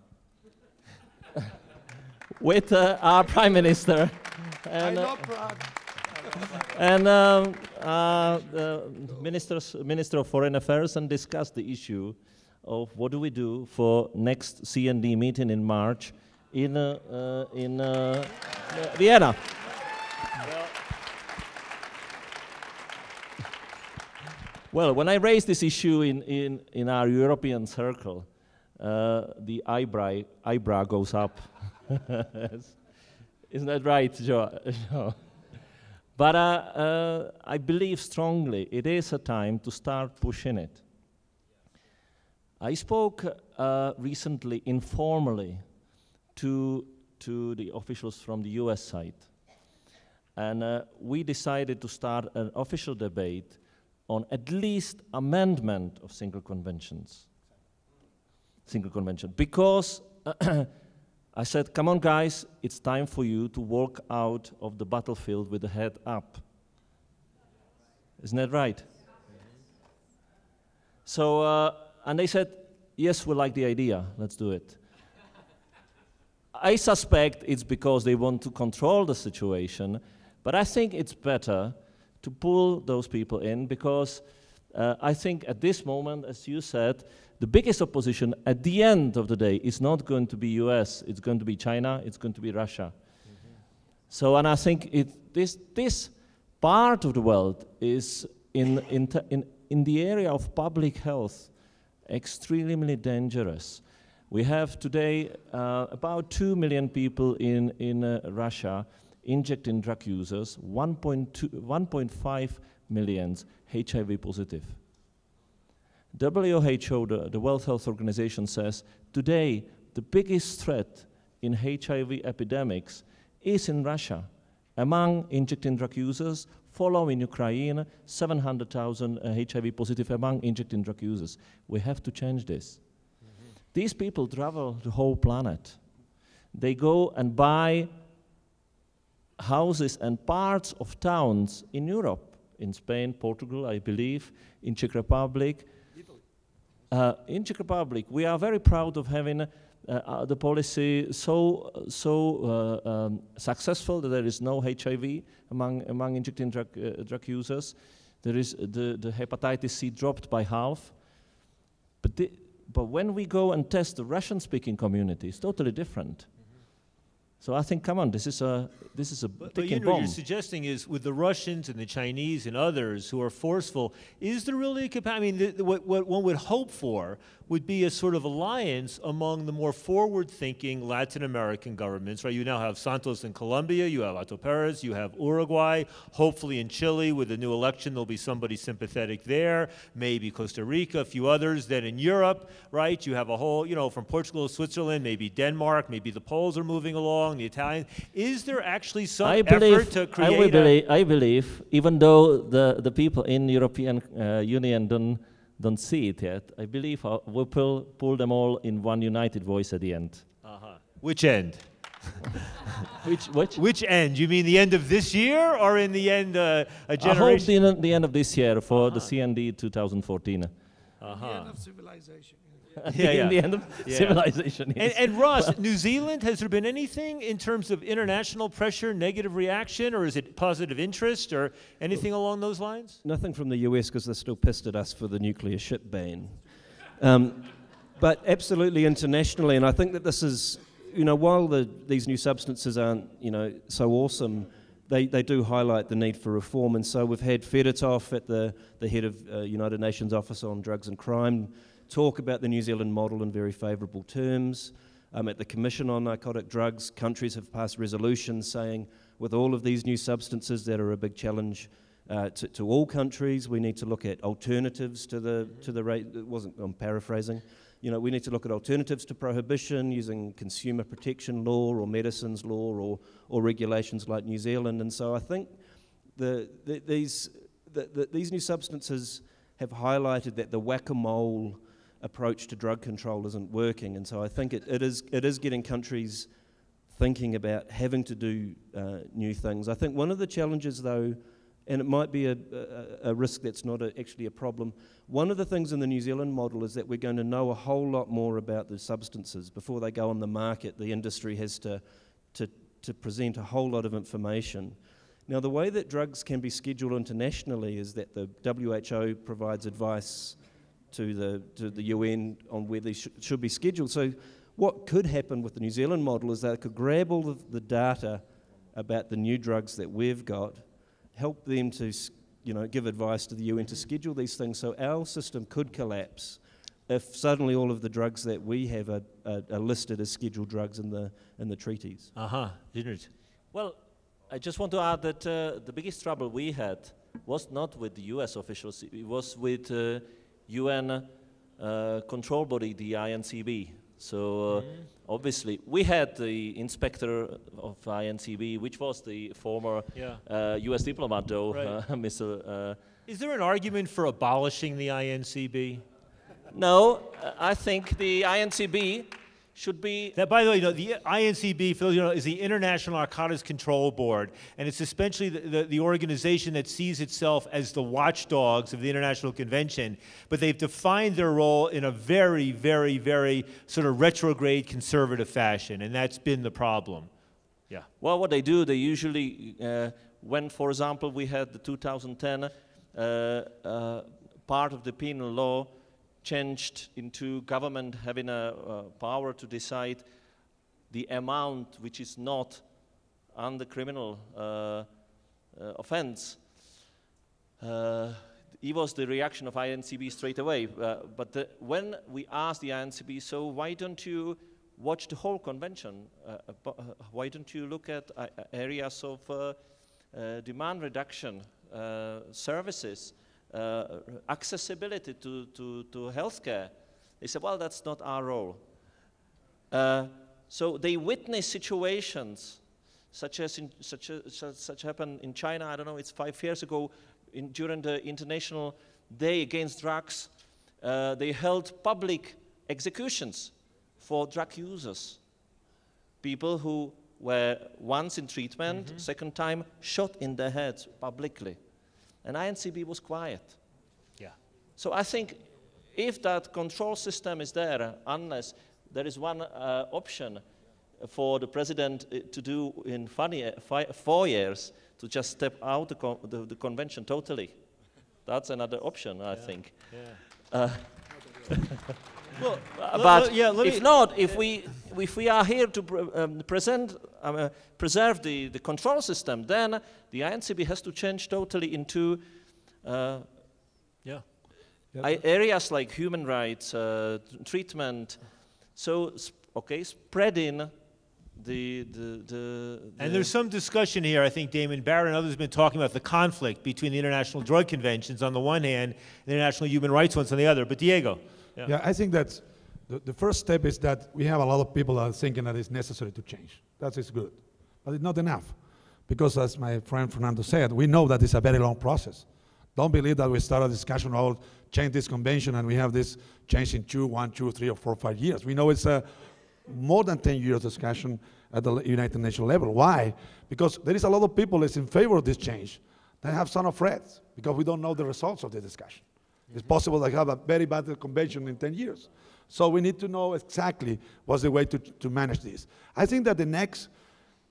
with uh, our prime minister and, I uh, Prague. And um, uh, the ministers, Minister of Foreign Affairs and discuss the issue of what do we do for next CND meeting in March in, uh, uh, in uh, Vienna. Well, when I raised this issue in, in, in our European circle, uh, the eyebrow, eyebrow goes up. Isn't that right, Joe? But uh, uh, I believe strongly it is a time to start pushing it. I spoke uh, recently informally to, to the officials from the US side. And uh, we decided to start an official debate on at least amendment of single conventions. Single convention. Because I said, come on, guys, it's time for you to walk out of the battlefield with the head up. Isn't that right? So, uh, and they said, yes, we like the idea, let's do it. I suspect it's because they want to control the situation, but I think it's better to pull those people in because uh, I think at this moment, as you said, the biggest opposition at the end of the day is not going to be US, it's going to be China, it's going to be Russia. So, and I think it, this, this part of the world is in, in, t- in, in the area of public health extremely dangerous. We have today uh, about 2 million people in, in uh, Russia injecting drug users, 1.2 1.5 millions HIV positive. WHO, the, the World Health Organization, says today the biggest threat in HIV epidemics is in Russia among injecting drug users, following Ukraine, 700,000 uh, HIV positive among injecting drug users. We have to change this. These people travel the whole planet. They go and buy houses and parts of towns in Europe, in Spain, Portugal, I believe, in Czech Republic. Uh, in Czech Republic, we are very proud of having uh, uh, the policy so so uh, um, successful that there is no HIV among among injecting drug uh, drug users. There is the the hepatitis C dropped by half, but the, but when we go and test the Russian-speaking community, it's totally different. So I think, come on, this is a this is a But, but you know, what you're suggesting is with the Russians and the Chinese and others who are forceful, is there really a capacity? I mean, the, the, what, what one would hope for would be a sort of alliance among the more forward-thinking Latin American governments, right? You now have Santos in Colombia, you have Otto Perez, you have Uruguay. Hopefully, in Chile, with the new election, there'll be somebody sympathetic there. Maybe Costa Rica, a few others. Then in Europe, right? You have a whole, you know, from Portugal to Switzerland, maybe Denmark, maybe the Poles are moving along, the Italians. Is there actually some I effort believe, to create a, believe, I believe, even though the, the people in European uh, Union don't, don't see it yet, I believe uh, we'll pull, pull them all in one united voice at the end. uh-huh. which end? Which, which? Which end? You mean the end of this year or in the end uh, a I hope generation? the, the end of this year for the CND 2014. Uh-huh. The end of civilization. Yeah, in yeah. the end of Yeah. civilization. And, and Ross, New Zealand, has there been anything in terms of international pressure, negative reaction, or is it positive interest, or anything along those lines? Nothing from the US because they're still pissed at us for the nuclear ship ban. Um, but absolutely internationally, and I think that this is, you know, while the, these new substances aren't, you know, so awesome, they, they do highlight the need for reform. And so we've had Fedotov at the, the head of uh, United Nations Office on Drugs and Crime talk about the New Zealand model in very favourable terms. Um, at the Commission on Narcotic Drugs, countries have passed resolutions saying, with all of these new substances that are a big challenge uh, to, to all countries, we need to look at alternatives to the to the rate. It wasn't. I'm paraphrasing. You know, we need to look at alternatives to prohibition using consumer protection law or medicines law or or regulations like New Zealand. And so I think the, the these the, the, these new substances have highlighted that the whack-a-mole approach to drug control isn't working. And so I think it, it is it is getting countries thinking about having to do uh, new things. I think one of the challenges, though, and it might be a, a, a risk that's not a, actually a problem, one of the things in the New Zealand model is that we're going to know a whole lot more about the substances. Before they go on the market, the industry has to, to, to present a whole lot of information. Now, the way that drugs can be scheduled internationally is that the WHO provides advice to the, to the UN on where they sh- should be scheduled. So, what could happen with the New Zealand model is they could grab all of the data about the new drugs that we've got, help them to you know, give advice to the UN to schedule these things. So, our system could collapse if suddenly all of the drugs that we have are, are, are listed as scheduled drugs in the, in the treaties. Uh huh. Didn't Well, I just want to add that uh, the biggest trouble we had was not with the US officials, it was with uh, UN uh, control body, the INCB. So uh, obviously, we had the inspector of INCB, which was the former Yeah. uh, US diplomat, though, Right. uh, Mr. Uh, Is there an argument for abolishing the INCB? no, uh, I think the INCB should be That, by the way, you know, the INCB, for those you know, is the International Narcotics Control Board, and it's especially the, the, the organization that sees itself as the watchdogs of the International Convention. But they've defined their role in a very, very, very sort of retrograde conservative fashion, and that's been the problem. Yeah. Well, what they do, they usually, uh, when, for example, we had the 2010 uh, uh, part of the penal law changed into government having a uh, power to decide the amount which is not under criminal uh, uh, offense. Uh, it was the reaction of INCB straight away. Uh, but the, when we asked the INCB, so why don't you watch the whole convention? Uh, uh, why don't you look at uh, uh, areas of uh, uh, demand reduction, uh, services, uh, accessibility to, to, to healthcare. They said, well, that's not our role. Uh, so they witness situations such as in, such, a, such, such happened in China. I don't know. It's five years ago in, during the International Day Against Drugs. Uh, they held public executions for drug users, people who were once in treatment, mm -hmm. second time shot in the head publicly, and INCB was quiet. Yeah. So I think if that control system is there, unless there is one uh, option for the president uh, to do in funny, uh, four years to just step out the, con the, the convention totally. That's another option, I yeah. think. Yeah. Uh, well, but yeah, if not, if we if we are here to pre um, present um, uh, preserve the, the control system, then the INCB has to change totally into uh, yeah. areas like human rights, uh, treatment. So okay, spreading the, the, the, and there's some discussion here. I think Damon Barrett and others have been talking about the conflict between the international drug conventions on the one hand and the international human rights ones on the other. But Diego. Yeah, yeah I think that the, the first step is that we have a lot of people that are thinking that it's necessary to change. That is good. But it's not enough. Because as my friend Fernando said, we know that it's a very long process. Don't believe that we start a discussion about change this convention and we have this change in two, one, two, three, or four, five years. We know it's a more than 10 years discussion at the United Nations level. Why? Because there is a lot of people that's in favor of this change that have some of threats because we don't know the results of the discussion. It's possible to have a very bad convention in 10 years. So we need to know exactly what's the way to, to manage this. I think that the next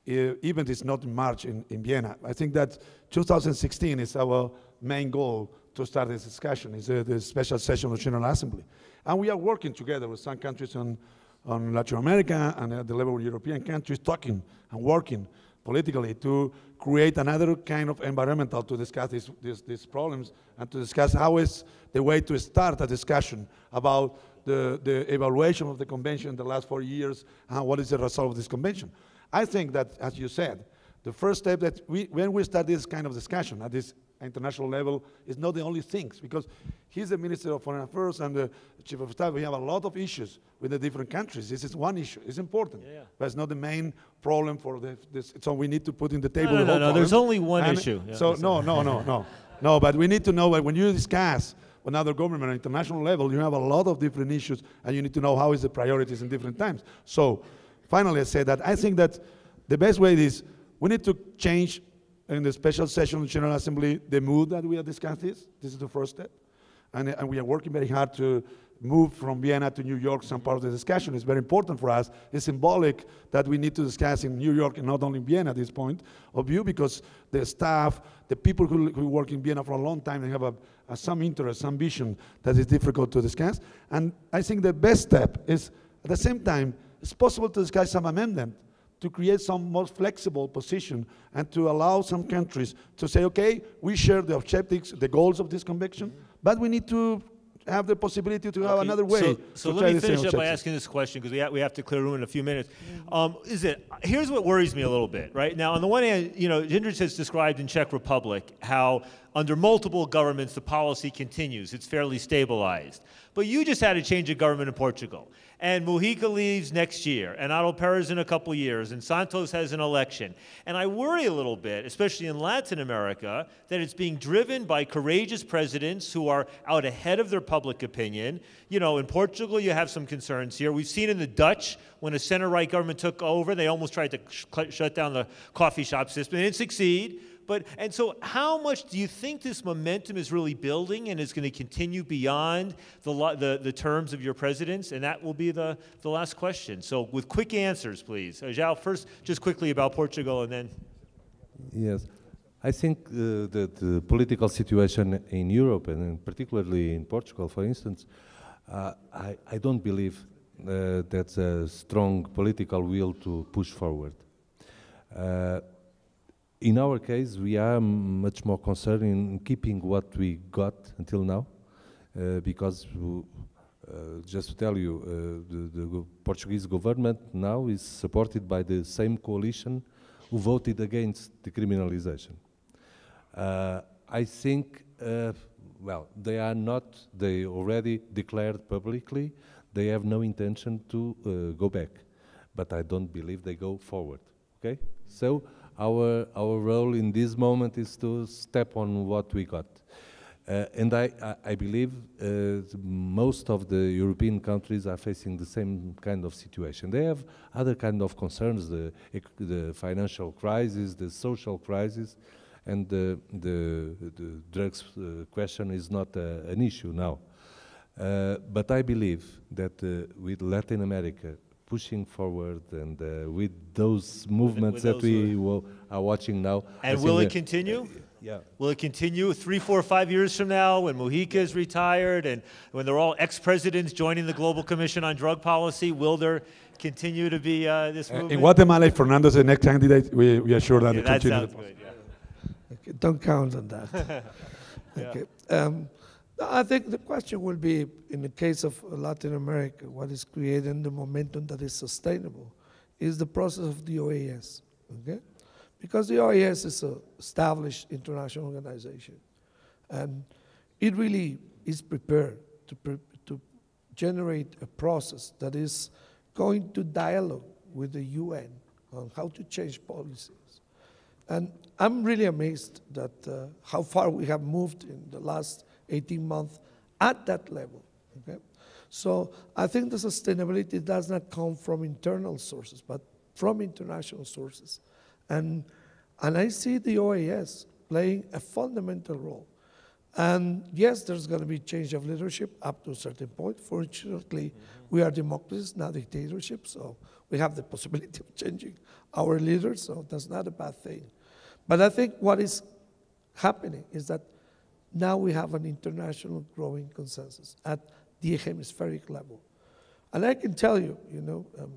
uh, event is not in March in, in Vienna. I think that 2016 is our main goal to start this discussion. Uh, the special session of the General Assembly. And we are working together with some countries on on Latin America and at the level of European countries talking and working politically to create another kind of environmental to discuss these, these, these, problems and to discuss how is the way to start a discussion about the, the evaluation of the convention in the last four years and what is the result of this convention. I think that, as you said, the first step that we, when we start this kind of discussion at this international level is not the only things because he's the Minister of Foreign Affairs and the Chief of Staff. We have a lot of issues with the different countries. This is one issue. It's important, yeah, yeah. but it's not the main problem for the, this. So we need to put in the table. No, no, no, no. There's only one and issue. Yeah, so no, no, no, no, no. But we need to know that when you discuss another government at international level, you have a lot of different issues, and you need to know how is the priorities in different times. So finally, I say that I think that the best way is we need to change in the special session of the General Assembly the mood that we have discussed this. This is the first step. And, and we are working very hard to move from Vienna to New York, some part of the discussion is very important for us. It's symbolic that we need to discuss in New York and not only in Vienna at this point of view, because the staff, the people who, who work in Vienna for a long time, they have a, a, some interest, some vision that is difficult to discuss. And I think the best step is, at the same time, it's possible to discuss some amendment to create some more flexible position and to allow some countries to say, okay, we share the objectives, the goals of this convention, mm -hmm. but we need to have the possibility to have another way. So, so let me finish up by asking this question because we, ha we have to clear room in a few minutes. Um, is it here's what worries me a little bit, right? Now, on the one hand, you know, Jindřich has described in Czech Republic how under multiple governments the policy continues; it's fairly stabilized. But you just had a change of government in Portugal. And Mujica leaves next year, and Otto Perez in a couple years, and Santos has an election. And I worry a little bit, especially in Latin America, that it's being driven by courageous presidents who are out ahead of their public opinion. You know, in Portugal, you have some concerns here. We've seen in the Dutch, when a center right government took over, they almost tried to sh shut down the coffee shop system. They didn't succeed. But, and so, how much do you think this momentum is really building and is going to continue beyond the, the, the terms of your presidents? And that will be the, the last question. So, with quick answers, please. Uh, João, first, just quickly about Portugal and then. Yes. I think uh, that the political situation in Europe and particularly in Portugal, for instance, uh, I, I, don't believe uh, that's a strong political will to push forward. Uh, in our case, we are much more concerned in keeping what we got until now, uh, because uh, just to tell you, uh, the, the, Portuguese government now is supported by the same coalition who voted against decriminalization. Uh, I think uh, well, they are not, they already declared publicly they have no intention to uh, go back. But I don't believe they go forward. Okay? So our, our role in this moment is to step on what we got. Uh, and I, I, I believe uh, most of the European countries are facing the same kind of situation. They have other kind of concerns, the, the financial crisis, the social crisis, and the, the, the drugs uh, question is not uh, an issue now. Uh, but I believe that uh, with Latin America pushing forward and uh, with those movements with that those we will, are watching now. And think will it that- continue? Yeah. Will it continue three, four, five years from now when Mujica is retired and when they're all ex-presidents joining the Global Commission on Drug Policy? Will there continue to be uh, this Uh, movement? In Guatemala, if Fernando is the next candidate, we, we are sure that Yeah, we that continue sounds good. Yeah. Okay, don't count on that. okay. Um, I think the question will be, in the case of Latin America, what is creating the momentum that is sustainable is the process of the OAS. Okay, because the OAS is an established international organization, and it really is prepared to pre- to generate a process that is going to dialogue with the UN on how to change policies. And I'm really amazed that uh, how far we have moved in the last 18 months at that level. Okay? So I think the sustainability does not come from internal sources, but from international sources. And, and I see the OAS playing a fundamental role. And yes, there's going to be change of leadership up to a certain point. Fortunately, we are democracies, not dictatorship, so we have the possibility of changing our leaders, so that's not a bad thing. But I think what is happening is that now we have an international growing consensus at the hemispheric level. And I can tell you, you know, um,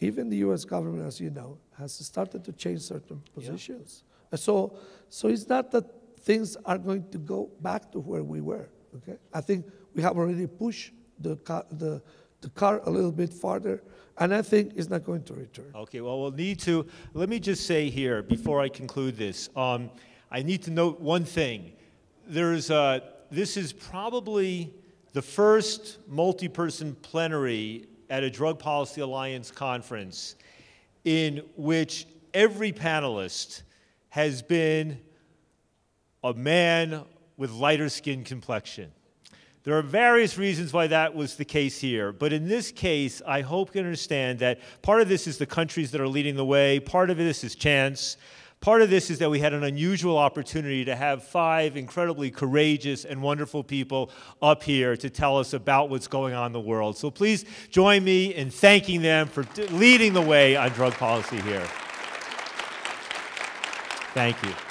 even the US government, as you know, has started to change certain positions. And so, so it's not that things are going to go back to where we were. Okay, I think we have already pushed the car, the, the car a little bit farther, and I think it's not going to return. Okay, well, we'll need to, let me just say here, before I conclude this, um, I need to note one thing. There's, uh, this is probably the first multi-person plenary at a Drug Policy Alliance conference in which every panelist has been a man with lighter skin complexion. There are various reasons why that was the case here, but in this case, I hope you understand that part of this is the countries that are leading the way, part of this is chance, part of this is that we had an unusual opportunity to have five incredibly courageous and wonderful people up here to tell us about what's going on in the world. So please join me in thanking them for leading the way on drug policy here. Thank you.